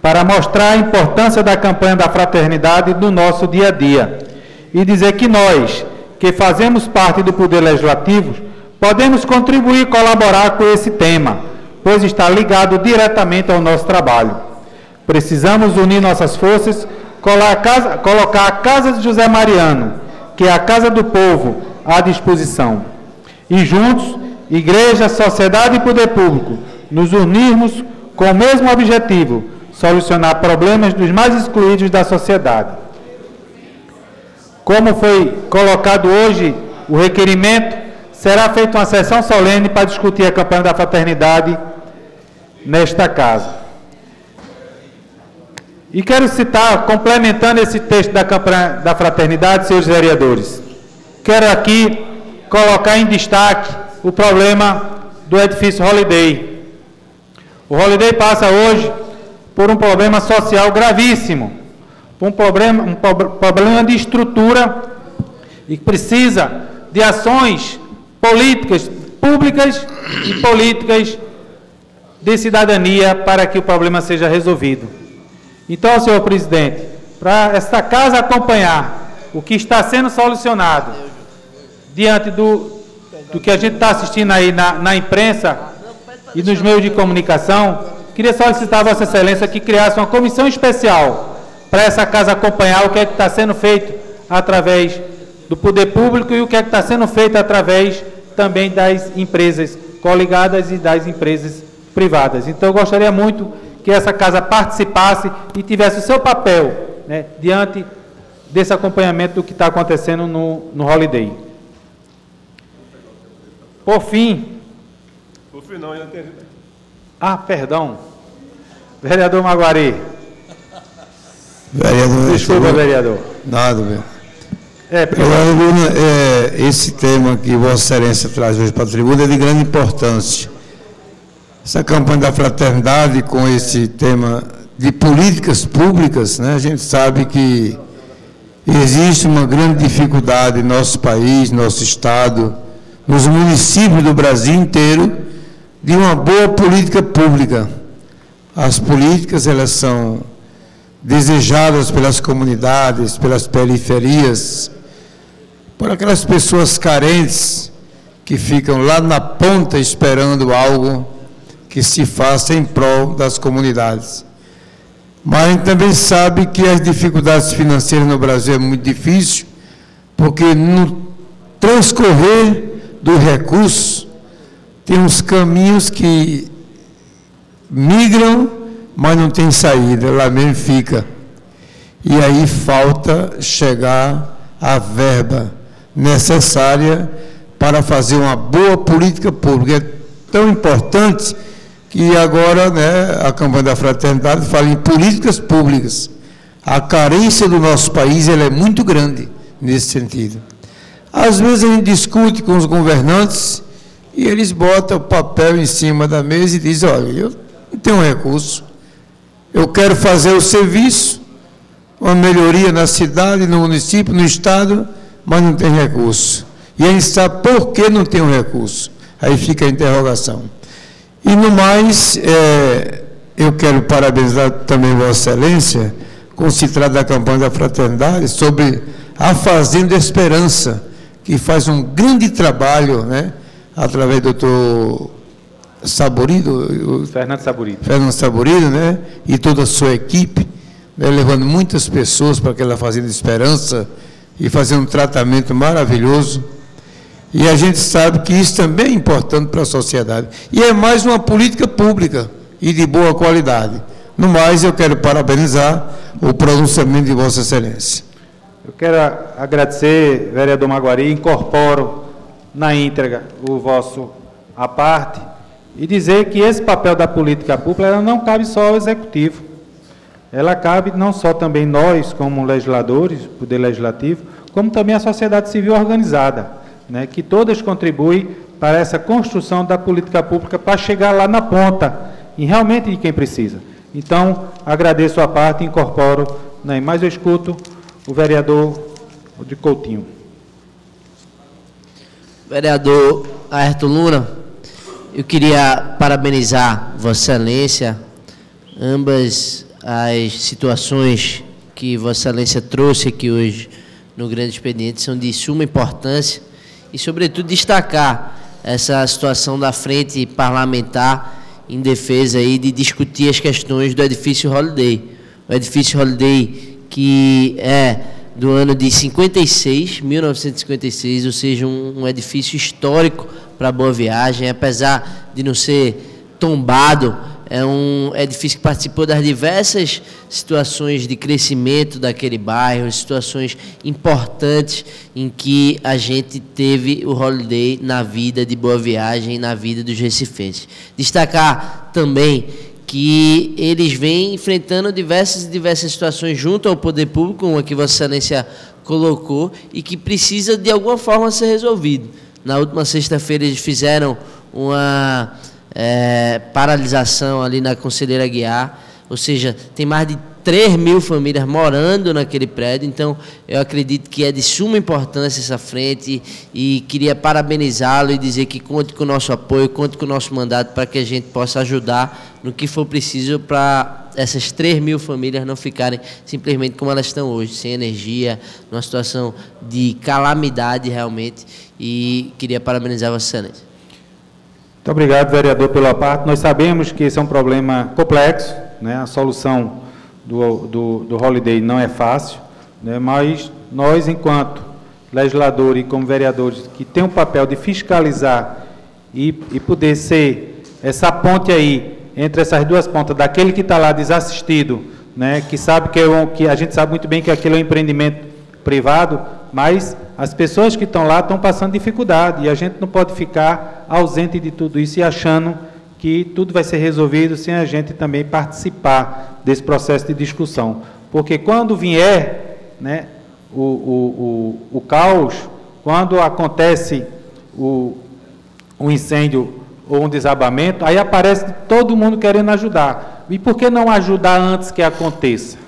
para mostrar a importância da campanha da fraternidade no nosso dia a dia e dizer que nós, que fazemos parte do Poder Legislativo, podemos contribuir e colaborar com esse tema, pois está ligado diretamente ao nosso trabalho. Precisamos unir nossas forças colocar a Casa de José Mariano, que é a Casa do Povo, à disposição. E juntos, Igreja, sociedade e poder público, nos unirmos com o mesmo objetivo, solucionar problemas dos mais excluídos da sociedade. Como foi colocado hoje o requerimento, será feita uma sessão solene para discutir a campanha da fraternidade nesta casa. E quero citar, complementando esse texto da da fraternidade, senhores vereadores, quero aqui colocar em destaque o problema do edifício Holiday. O Holiday passa hoje por um problema social gravíssimo, um problema, um problema de estrutura e precisa de ações políticas públicas e políticas de cidadania para que o problema seja resolvido. Então, senhor presidente, para esta casa acompanhar o que está sendo solucionado diante do, do que a gente está assistindo aí na, na imprensa e nos meios de comunicação, queria solicitar a Vossa Excelência que criasse uma comissão especial para essa casa acompanhar o que é que está sendo feito através do poder público e o que é que está sendo feito através também das empresas coligadas e das empresas privadas. Então, eu gostaria muito que essa casa participasse e tivesse o seu papel né, diante desse acompanhamento do que está acontecendo no, no Holiday. Por fim. Por fim, não, ainda tem. Ah, perdão. Vereador Maguari. Vereador. Desculpa, vereador. Nada, meu. É, é, esse tema que Vossa Excelência traz hoje para a tribuna é de grande importância. Essa campanha da fraternidade com esse tema de políticas públicas, né, a gente sabe que existe uma grande dificuldade em nosso país, nosso Estado, nos municípios do Brasil inteiro, de uma boa política pública. As políticas, elas são desejadas pelas comunidades, pelas periferias, por aquelas pessoas carentes que ficam lá na ponta esperando algo que se faça em prol das comunidades. Mas a gente também sabe que as dificuldades financeiras no Brasil é muito difícil, porque no transcorrer do recurso, tem uns caminhos que migram, mas não tem saída, lá mesmo fica. E aí falta chegar a verba necessária para fazer uma boa política pública. É tão importante que agora né, a campanha da fraternidade fala em políticas públicas. A carência do nosso país ela é muito grande nesse sentido. Às vezes a gente discute com os governantes e eles botam o papel em cima da mesa e dizem, olha, eu não tenho recurso, eu quero fazer o serviço, uma melhoria na cidade, no município, no estado, mas não tem recurso. E a gente sabe por que não tem um recurso. Aí fica a interrogação. E no mais, é, eu quero parabenizar também Vossa Excelência, trata da campanha da fraternidade, sobre a Fazenda Esperança que faz um grande trabalho, né, através do doutor Saborido, Fernando Saborido. Fernando Saborido, né, e toda a sua equipe, né, levando muitas pessoas para aquela fazenda esperança e fazendo um tratamento maravilhoso. E a gente sabe que isso também é importante para a sociedade. E é mais uma política pública e de boa qualidade. No mais, eu quero parabenizar o pronunciamento de Vossa Excelência. Eu quero agradecer, vereador Maguari, incorporo na íntegra o vosso a parte e dizer que esse papel da política pública não cabe só ao executivo. Ela cabe não só também nós, como legisladores, poder legislativo, como também a sociedade civil organizada, né, que todas contribuem para essa construção da política pública para chegar lá na ponta e realmente de quem precisa. Então, agradeço a parte, incorporo, né, mas eu escuto o vereador de Coutinho. Vereador Ayrton Luna, eu queria parabenizar Vossa Excelência, ambas as situações que Vossa Excelência trouxe aqui hoje no grande expediente são de suma importância e, sobretudo, destacar essa situação da frente parlamentar em defesa aí de discutir as questões do edifício Holiday. O edifício Holiday que é do ano de 56, 1956, ou seja, um, um edifício histórico para Boa Viagem, apesar de não ser tombado, é um edifício que participou das diversas situações de crescimento daquele bairro, situações importantes em que a gente teve o Holiday na vida de Boa Viagem, na vida dos recifenses. Destacar também que eles vêm enfrentando diversas diversas situações junto ao poder público, como a que Vossa Excelência colocou, e que precisa de alguma forma ser resolvido. Na última sexta-feira eles fizeram uma é, paralisação ali na Conselheira Guiar, ou seja, tem mais de 3 mil famílias morando naquele prédio, então eu acredito que é de suma importância essa frente e queria parabenizá-lo e dizer que conte com o nosso apoio, conte com o nosso mandato para que a gente possa ajudar no que for preciso para essas 3 mil famílias não ficarem simplesmente como elas estão hoje, sem energia, numa situação de calamidade realmente. E queria parabenizar Vossa Excelência. Muito obrigado, vereador, pela parte. Nós sabemos que esse é um problema complexo, né? a solução do, do, do Holiday não é fácil, né? mas nós, enquanto legisladores e como vereadores, que tem o papel de fiscalizar e, e poder ser essa ponte aí entre essas duas pontas, daquele que está lá desassistido, né, que sabe que, é um, que a gente sabe muito bem que aquilo é um empreendimento privado, mas as pessoas que estão lá estão passando dificuldade e a gente não pode ficar ausente de tudo isso e achando que tudo vai ser resolvido sem a gente também participar desse processo de discussão. Porque quando vier né, o, o, o, o caos, quando acontece o, o incêndio ou um desabamento, aí aparece todo mundo querendo ajudar. E por que não ajudar antes que aconteça?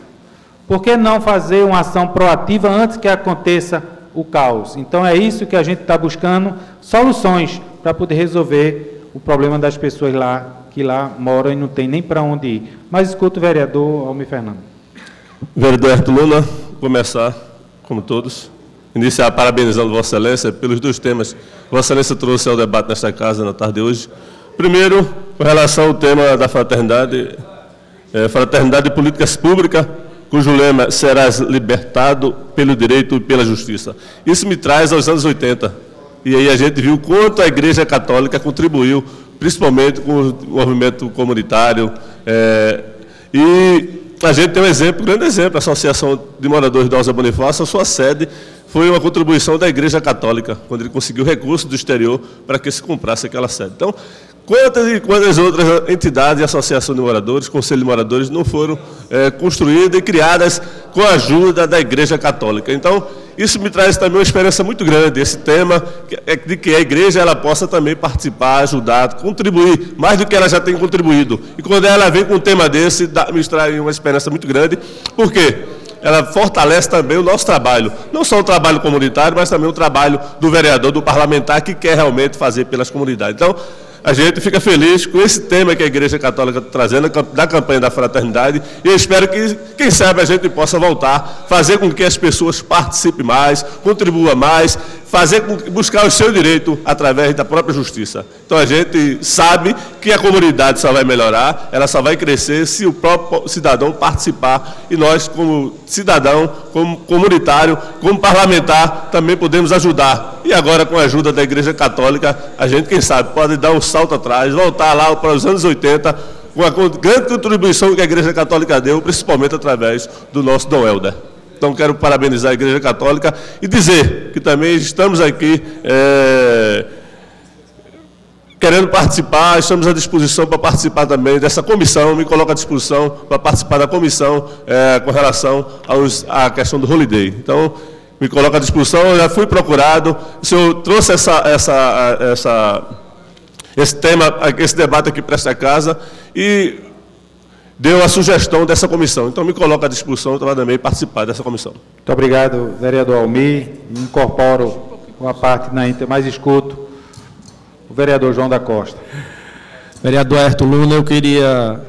Por que não fazer uma ação proativa antes que aconteça o caos? Então é isso que a gente está buscando soluções para poder resolver o problema das pessoas lá que lá moram e não tem nem para onde ir. Mas escuto o vereador Almir Fernando. Vereador Lula, começar, como todos, iniciar parabenizando Vossa Excelência pelos dois temas que Vossa Excelência trouxe ao debate nesta casa na tarde de hoje. Primeiro, com relação ao tema da fraternidade, é, fraternidade e políticas públicas, cujo lema serás libertado pelo direito e pela justiça. Isso me traz aos anos 80, e aí a gente viu quanto a Igreja Católica contribuiu, principalmente com o movimento comunitário. É, e a gente tem um exemplo, um grande exemplo, a Associação de Moradores da Alza Bonifácio, a sua sede foi uma contribuição da Igreja Católica, quando ele conseguiu recursos do exterior para que se comprasse aquela sede. Então, quantas e quantas outras entidades e associações de moradores, conselho de moradores, não foram é, construídas e criadas com a ajuda da Igreja Católica? Então, isso me traz também uma esperança muito grande, esse tema é de que a igreja ela possa também participar, ajudar, contribuir, mais do que ela já tem contribuído. E quando ela vem com um tema desse, me traz uma esperança muito grande. Por quê? Ela fortalece também o nosso trabalho. Não só o trabalho comunitário, mas também o trabalho do vereador, do parlamentar, que quer realmente fazer pelas comunidades. Então, a gente fica feliz com esse tema que a Igreja Católica está trazendo, da campanha da fraternidade, e espero que, quem sabe, a gente possa voltar, fazer com que as pessoas participem mais, contribuam mais, fazer buscar o seu direito através da própria justiça. Então a gente sabe que a comunidade só vai melhorar, ela só vai crescer se o próprio cidadão participar e nós, como cidadão, como comunitário, como parlamentar, também podemos ajudar. E agora, com a ajuda da Igreja Católica, a gente, quem sabe, pode dar um salto atrás, voltar lá para os anos 80, com a grande contribuição que a Igreja Católica deu, principalmente através do nosso Dom Helder. Então, quero parabenizar a Igreja Católica e dizer que também estamos aqui é, querendo participar, estamos à disposição para participar também dessa comissão, me coloco à disposição para participar da comissão é, com relação aos, à questão do holiday. Então, me coloco à disposição, eu já fui procurado, o senhor trouxe essa, essa, essa, esse tema, esse debate aqui para esta casa. E deu a sugestão dessa comissão. Então, me coloco à disposição para também participar dessa comissão. Muito obrigado, vereador Almir. Incorporo uma parte na inter, mas escuto o vereador João da Costa. Vereador Ayrton Luna, eu queria,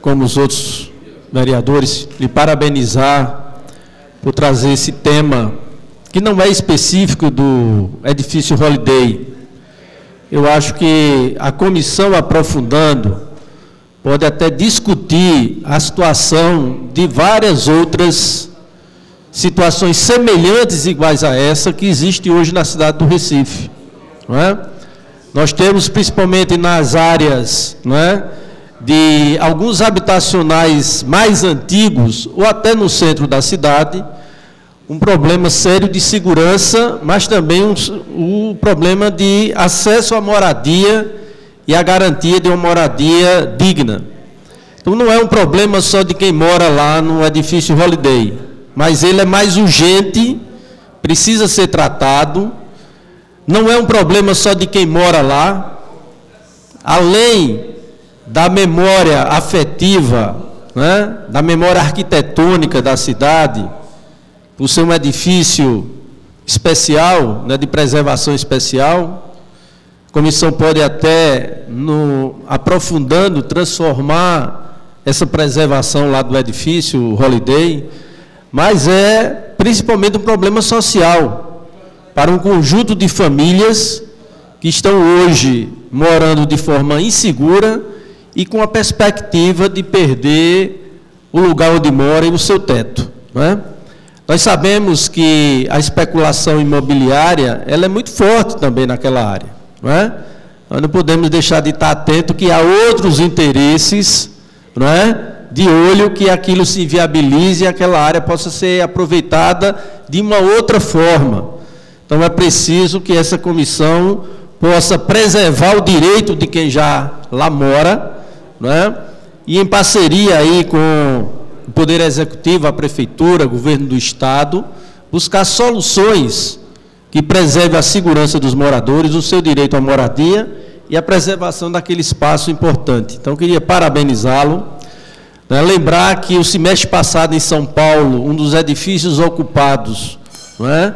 como os outros vereadores, lhe parabenizar por trazer esse tema, que não é específico do edifício Holiday. Eu acho que a comissão aprofundando, pode até discutir a situação de várias outras situações semelhantes iguais a essa que existe hoje na cidade do Recife. Não é? Nós temos principalmente nas áreas não é, de alguns habitacionais mais antigos, ou até no centro da cidade, um problema sério de segurança, mas também um, um problema de acesso à moradia e a garantia de uma moradia digna. Então não é um problema só de quem mora lá no edifício Holiday, mas ele é mais urgente, precisa ser tratado. Não é um problema só de quem mora lá. Além da memória afetiva, né, da memória arquitetônica da cidade, por ser um edifício especial, né, de preservação especial, a comissão pode até, no, aprofundando, transformar essa preservação lá do edifício Holiday, mas é principalmente um problema social para um conjunto de famílias que estão hoje morando de forma insegura e com a perspectiva de perder o lugar onde mora e o seu teto. Não é? Nós sabemos que a especulação imobiliária ela é muito forte também naquela área. Não é? Nós não podemos deixar de estar atento que há outros interesses não é? de olho que aquilo se viabilize e aquela área possa ser aproveitada de uma outra forma. Então é preciso que essa comissão possa preservar o direito de quem já lá mora, não é? e em parceria aí com o Poder Executivo, a Prefeitura, o Governo do Estado, buscar soluções que preservem a segurança dos moradores, o seu direito à moradia e a preservação daquele espaço importante. Então, queria parabenizá-lo. Né, lembrar que o semestre passado em São Paulo, um dos edifícios ocupados é,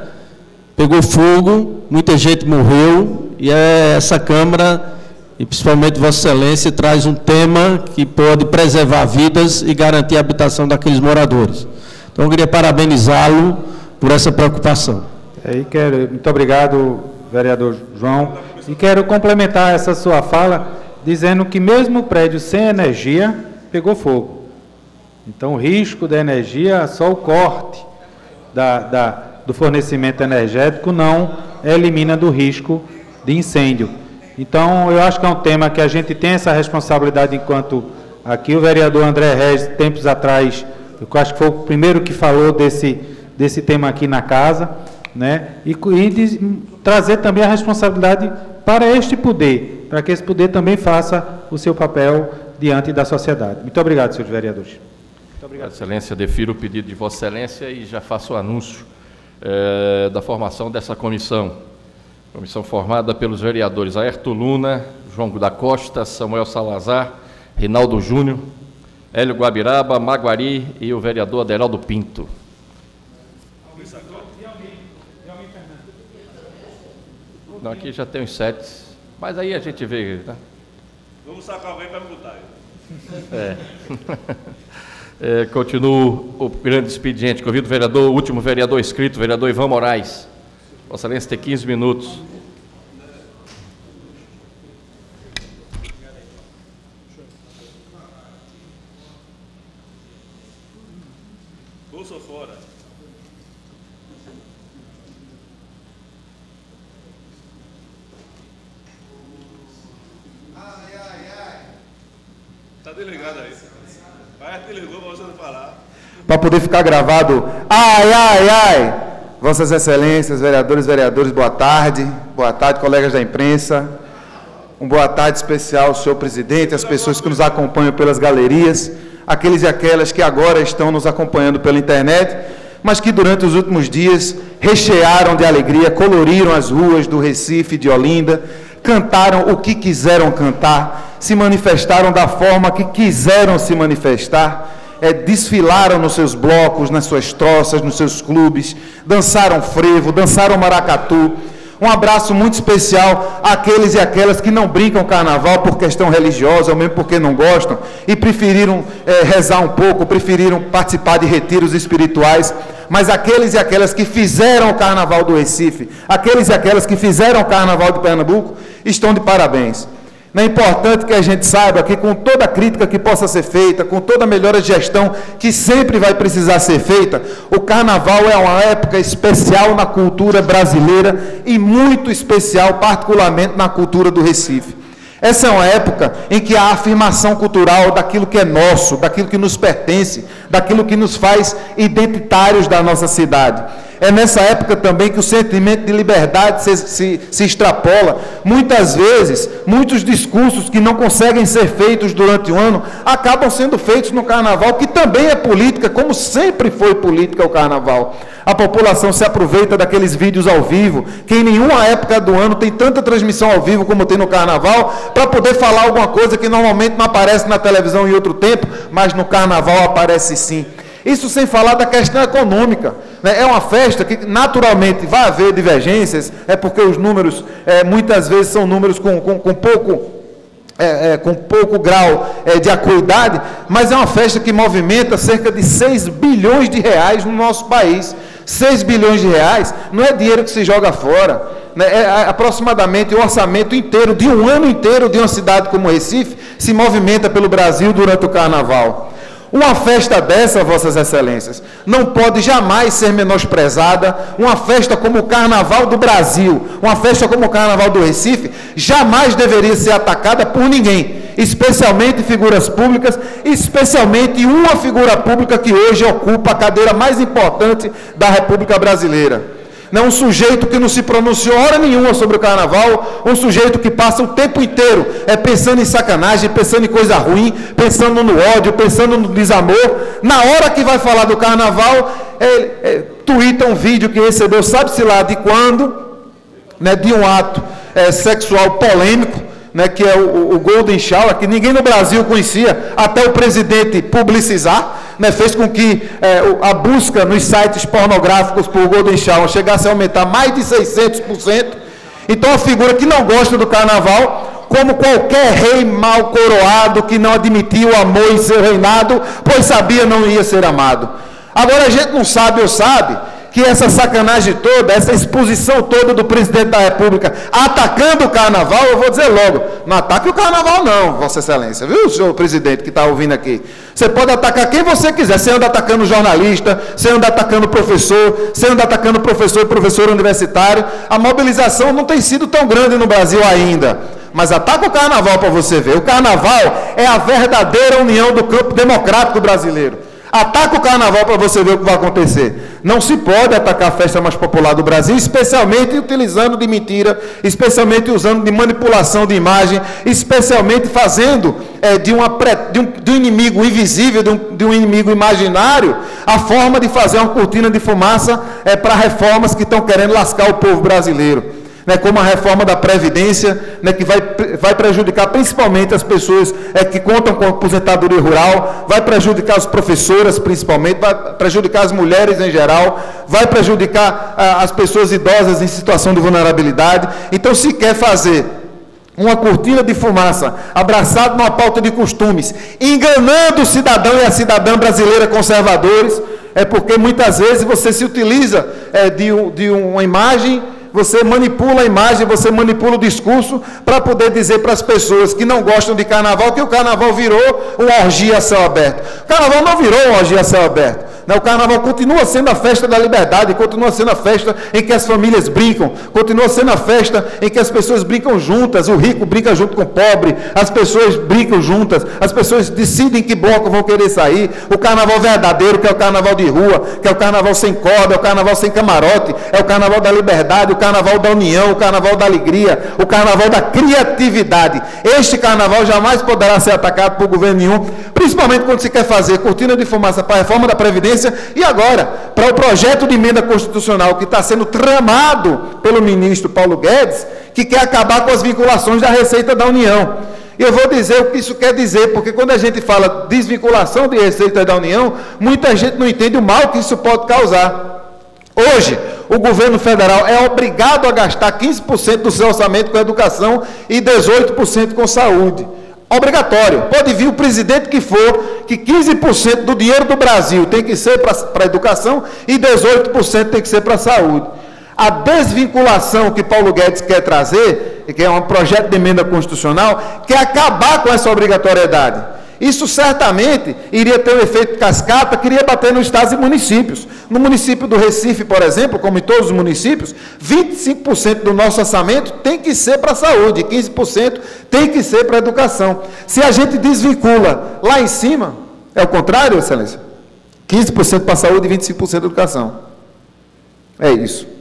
pegou fogo, muita gente morreu, e é essa Câmara e principalmente Vossa Excelência traz um tema que pode preservar vidas e garantir a habitação daqueles moradores. Então, eu queria parabenizá-lo por essa preocupação. É, e quero, muito obrigado, vereador João. E quero complementar essa sua fala dizendo que mesmo o prédio sem energia pegou fogo. Então, o risco da energia, só o corte da, da, do fornecimento energético não elimina do risco de incêndio. Então, eu acho que é um tema que a gente tem essa responsabilidade enquanto aqui o vereador André Regis, tempos atrás, eu acho que foi o primeiro que falou desse, desse tema aqui na casa, né? E, e de, trazer também a responsabilidade para este poder, para que esse poder também faça o seu papel diante da sociedade. Muito obrigado, senhores vereadores. Muito obrigado. Excelência, defiro o pedido de Vossa Excelência e já faço o anúncio é, da formação dessa comissão. Comissão formada pelos vereadores Aerto Luna, João da Costa, Samuel Salazar, Rinaldo Júnior, Hélio Guabiraba, Maguari e o vereador Aderaldo Pinto. Não, aqui já tem os sete, mas aí a gente vê. Né? Vamos sacar alguém para mudar. É. é, continuo o grande expediente. Convido o vereador, o último vereador inscrito, o vereador Ivan Moraes. Vossa Excelência tem 15 minutos. Bolsa fora. Ai, ai, ai. Tá desligado aí. Vai, desligou para você não falar. Para poder ficar gravado. Ai, ai, ai. Vossas Excelências, vereadores vereadores, boa tarde. Boa tarde, colegas da imprensa. Um boa tarde especial ao senhor presidente, às pessoas que nos acompanham pelas galerias, aqueles e aquelas que agora estão nos acompanhando pela internet, mas que durante os últimos dias rechearam de alegria, coloriram as ruas do Recife, de Olinda, cantaram o que quiseram cantar, se manifestaram da forma que quiseram se manifestar é, desfilaram nos seus blocos, nas suas troças, nos seus clubes, dançaram frevo, dançaram maracatu. Um abraço muito especial àqueles e aquelas que não brincam carnaval por questão religiosa, ou mesmo porque não gostam, e preferiram é, rezar um pouco, preferiram participar de retiros espirituais. Mas aqueles e aquelas que fizeram o carnaval do Recife, aqueles e aquelas que fizeram o carnaval de Pernambuco, estão de parabéns. É importante que a gente saiba que, com toda crítica que possa ser feita, com toda melhora de gestão que sempre vai precisar ser feita, o carnaval é uma época especial na cultura brasileira e muito especial, particularmente na cultura do Recife. Essa é uma época em que a afirmação cultural daquilo que é nosso, daquilo que nos pertence, daquilo que nos faz identitários da nossa cidade. É nessa época também que o sentimento de liberdade se, se, se, extrapola. Muitas vezes, muitos discursos que não conseguem ser feitos durante o ano acabam sendo feitos no carnaval, que também é política, como sempre foi política o carnaval. A população se aproveita daqueles vídeos ao vivo, que em nenhuma época do ano tem tanta transmissão ao vivo como tem no carnaval, para poder falar alguma coisa que normalmente não aparece na televisão em outro tempo, mas no carnaval aparece sim. Isso sem falar da questão econômica. Né? É uma festa que naturalmente vai haver divergências, é porque os números é, muitas vezes são números com, com, com pouco é, é, com pouco grau é, de acuidade, mas é uma festa que movimenta cerca de 6 bilhões de reais no nosso país. 6 bilhões de reais não é dinheiro que se joga fora, né? é aproximadamente o orçamento inteiro, de um ano inteiro de uma cidade como Recife, se movimenta pelo Brasil durante o carnaval. Uma festa dessa, Vossas Excelências, não pode jamais ser menosprezada. Uma festa como o Carnaval do Brasil, uma festa como o Carnaval do Recife, jamais deveria ser atacada por ninguém, especialmente figuras públicas, especialmente uma figura pública que hoje ocupa a cadeira mais importante da República Brasileira. Não um sujeito que não se pronunciou hora nenhuma sobre o carnaval, um sujeito que passa o tempo inteiro é pensando em sacanagem, pensando em coisa ruim, pensando no ódio, pensando no desamor. Na hora que vai falar do carnaval, ele é, tuita um vídeo que recebeu, sabe-se lá de quando, né, de um ato é, sexual polêmico, né, que é o, o Golden Shower, que ninguém no Brasil conhecia, até o presidente publicizar né, fez com que é, a busca nos sites pornográficos por Golden Shower chegasse a aumentar mais de 600%. Então, a figura que não gosta do carnaval, como qualquer rei mal coroado que não admitiu o amor em seu reinado, pois sabia não ia ser amado. Agora a gente não sabe ou sabe que essa sacanagem toda, essa exposição toda do presidente da República atacando o carnaval, eu vou dizer logo, não ataque o carnaval não, Vossa Excelência, viu, senhor presidente que está ouvindo aqui? Você pode atacar quem você quiser, você anda atacando jornalista, você anda atacando professor, você anda atacando professor e professor universitário. A mobilização não tem sido tão grande no Brasil ainda. Mas ataca o carnaval para você ver. O carnaval é a verdadeira união do campo democrático brasileiro. Ataca o carnaval para você ver o que vai acontecer. Não se pode atacar a festa mais popular do Brasil, especialmente utilizando de mentira, especialmente usando de manipulação de imagem, especialmente fazendo é, de, uma, de, um, de, um, inimigo invisível, de um, de um, inimigo imaginário, a forma de fazer uma cortina de fumaça é, para reformas que estão querendo lascar o povo brasileiro né, como a reforma da Previdência, né, que vai, vai prejudicar principalmente as pessoas é, que contam com aposentadoria rural, vai prejudicar as professoras principalmente, vai prejudicar as mulheres em geral, vai prejudicar ah, as pessoas idosas em situação de vulnerabilidade. Então, se quer fazer uma cortina de fumaça, abraçado numa pauta de costumes, enganando o cidadão e a cidadã brasileira conservadores, é porque muitas vezes você se utiliza é, de, de uma imagem você manipula a imagem, você manipula o discurso para poder dizer para as pessoas que não gostam de carnaval que o carnaval virou uma orgia a céu aberto. O carnaval não virou uma orgia a céu aberto. O carnaval continua sendo a festa da liberdade, continua sendo a festa em que as famílias brincam, continua sendo a festa em que as pessoas brincam juntas, o rico brinca junto com o pobre, as pessoas brincam juntas, as pessoas decidem que bloco vão querer sair. O carnaval verdadeiro, que é o carnaval de rua, que é o carnaval sem corda, é o carnaval sem camarote, é o carnaval da liberdade, o carnaval da união, o carnaval da alegria, o carnaval da criatividade. Este carnaval jamais poderá ser atacado por governo nenhum, principalmente quando se quer fazer cortina de fumaça para a reforma da Previdência e agora, para o projeto de emenda constitucional que está sendo tramado pelo ministro Paulo Guedes, que quer acabar com as vinculações da Receita da União. E eu vou dizer o que isso quer dizer, porque quando a gente fala desvinculação de Receita da União, muita gente não entende o mal que isso pode causar. Hoje, o governo federal é obrigado a gastar 15% do seu orçamento com educação e 18% com saúde. Obrigatório. Pode vir o presidente que for, que 15% do dinheiro do Brasil tem que ser para a educação e 18% tem que ser para a saúde. A desvinculação que Paulo Guedes quer trazer, que é um projeto de emenda constitucional, quer acabar com essa obrigatoriedade. Isso certamente iria ter um efeito cascata, que iria bater nos estados e municípios. No município do Recife, por exemplo, como em todos os municípios, 25% do nosso orçamento tem que ser para a saúde, 15% tem que ser para a educação. Se a gente desvincula lá em cima, é o contrário, excelência? 15% para a saúde e 25% para a educação. É isso.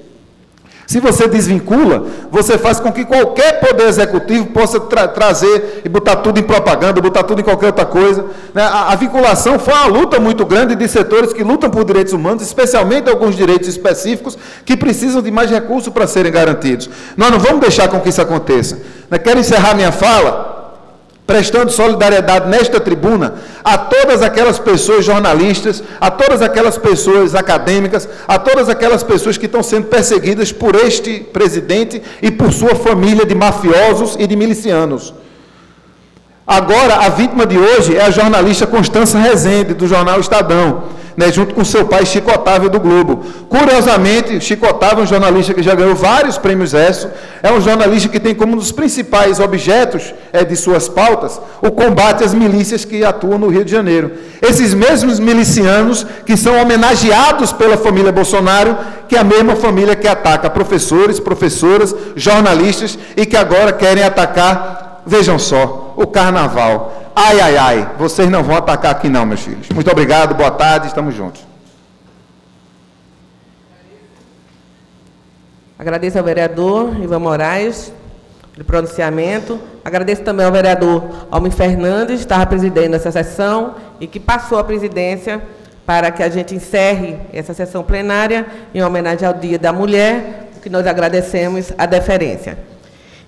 Se você desvincula, você faz com que qualquer poder executivo possa tra trazer e botar tudo em propaganda, botar tudo em qualquer outra coisa. Né? A, a, vinculação foi uma luta muito grande de setores que lutam por direitos humanos, especialmente alguns direitos específicos que precisam de mais recursos para serem garantidos. Nós não vamos deixar com que isso aconteça. Né? Quero encerrar minha fala prestando solidariedade nesta tribuna a todas aquelas pessoas jornalistas, a todas aquelas pessoas acadêmicas, a todas aquelas pessoas que estão sendo perseguidas por este presidente e por sua família de mafiosos e de milicianos. Agora, a vítima de hoje é a jornalista Constança Rezende, do jornal Estadão né, junto com seu pai Chico Otávio do Globo. Curiosamente, Chico Otávio é um jornalista que já ganhou vários prêmios ESSO, é um jornalista que tem como um dos principais objetos é, de suas pautas o combate às milícias que atuam no Rio de Janeiro. Esses mesmos milicianos que são homenageados pela família Bolsonaro, que é a mesma família que ataca professores, professoras, jornalistas e que agora querem atacar, vejam só, o carnaval. Ai, ai, ai, vocês não vão atacar aqui não, meus filhos. Muito obrigado, boa tarde, estamos juntos. Agradeço ao vereador Ivan Moraes pelo pronunciamento. Agradeço também ao vereador Almi Fernandes, que estava presidindo essa sessão e que passou a presidência para que a gente encerre essa sessão plenária em homenagem ao Dia da Mulher, que nós agradecemos a deferência.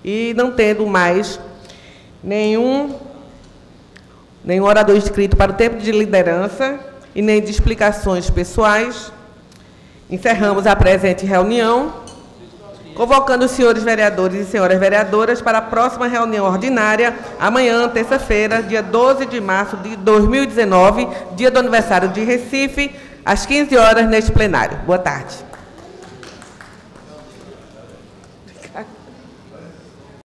E não tendo mais nenhum nenhum orador inscrito para o tempo de liderança e nem de explicações pessoais. Encerramos a presente reunião, convocando os senhores vereadores e senhoras vereadoras para a próxima reunião ordinária, amanhã, terça-feira, dia 12 de março de 2019, dia do aniversário de Recife, às 15 horas, neste plenário. Boa tarde.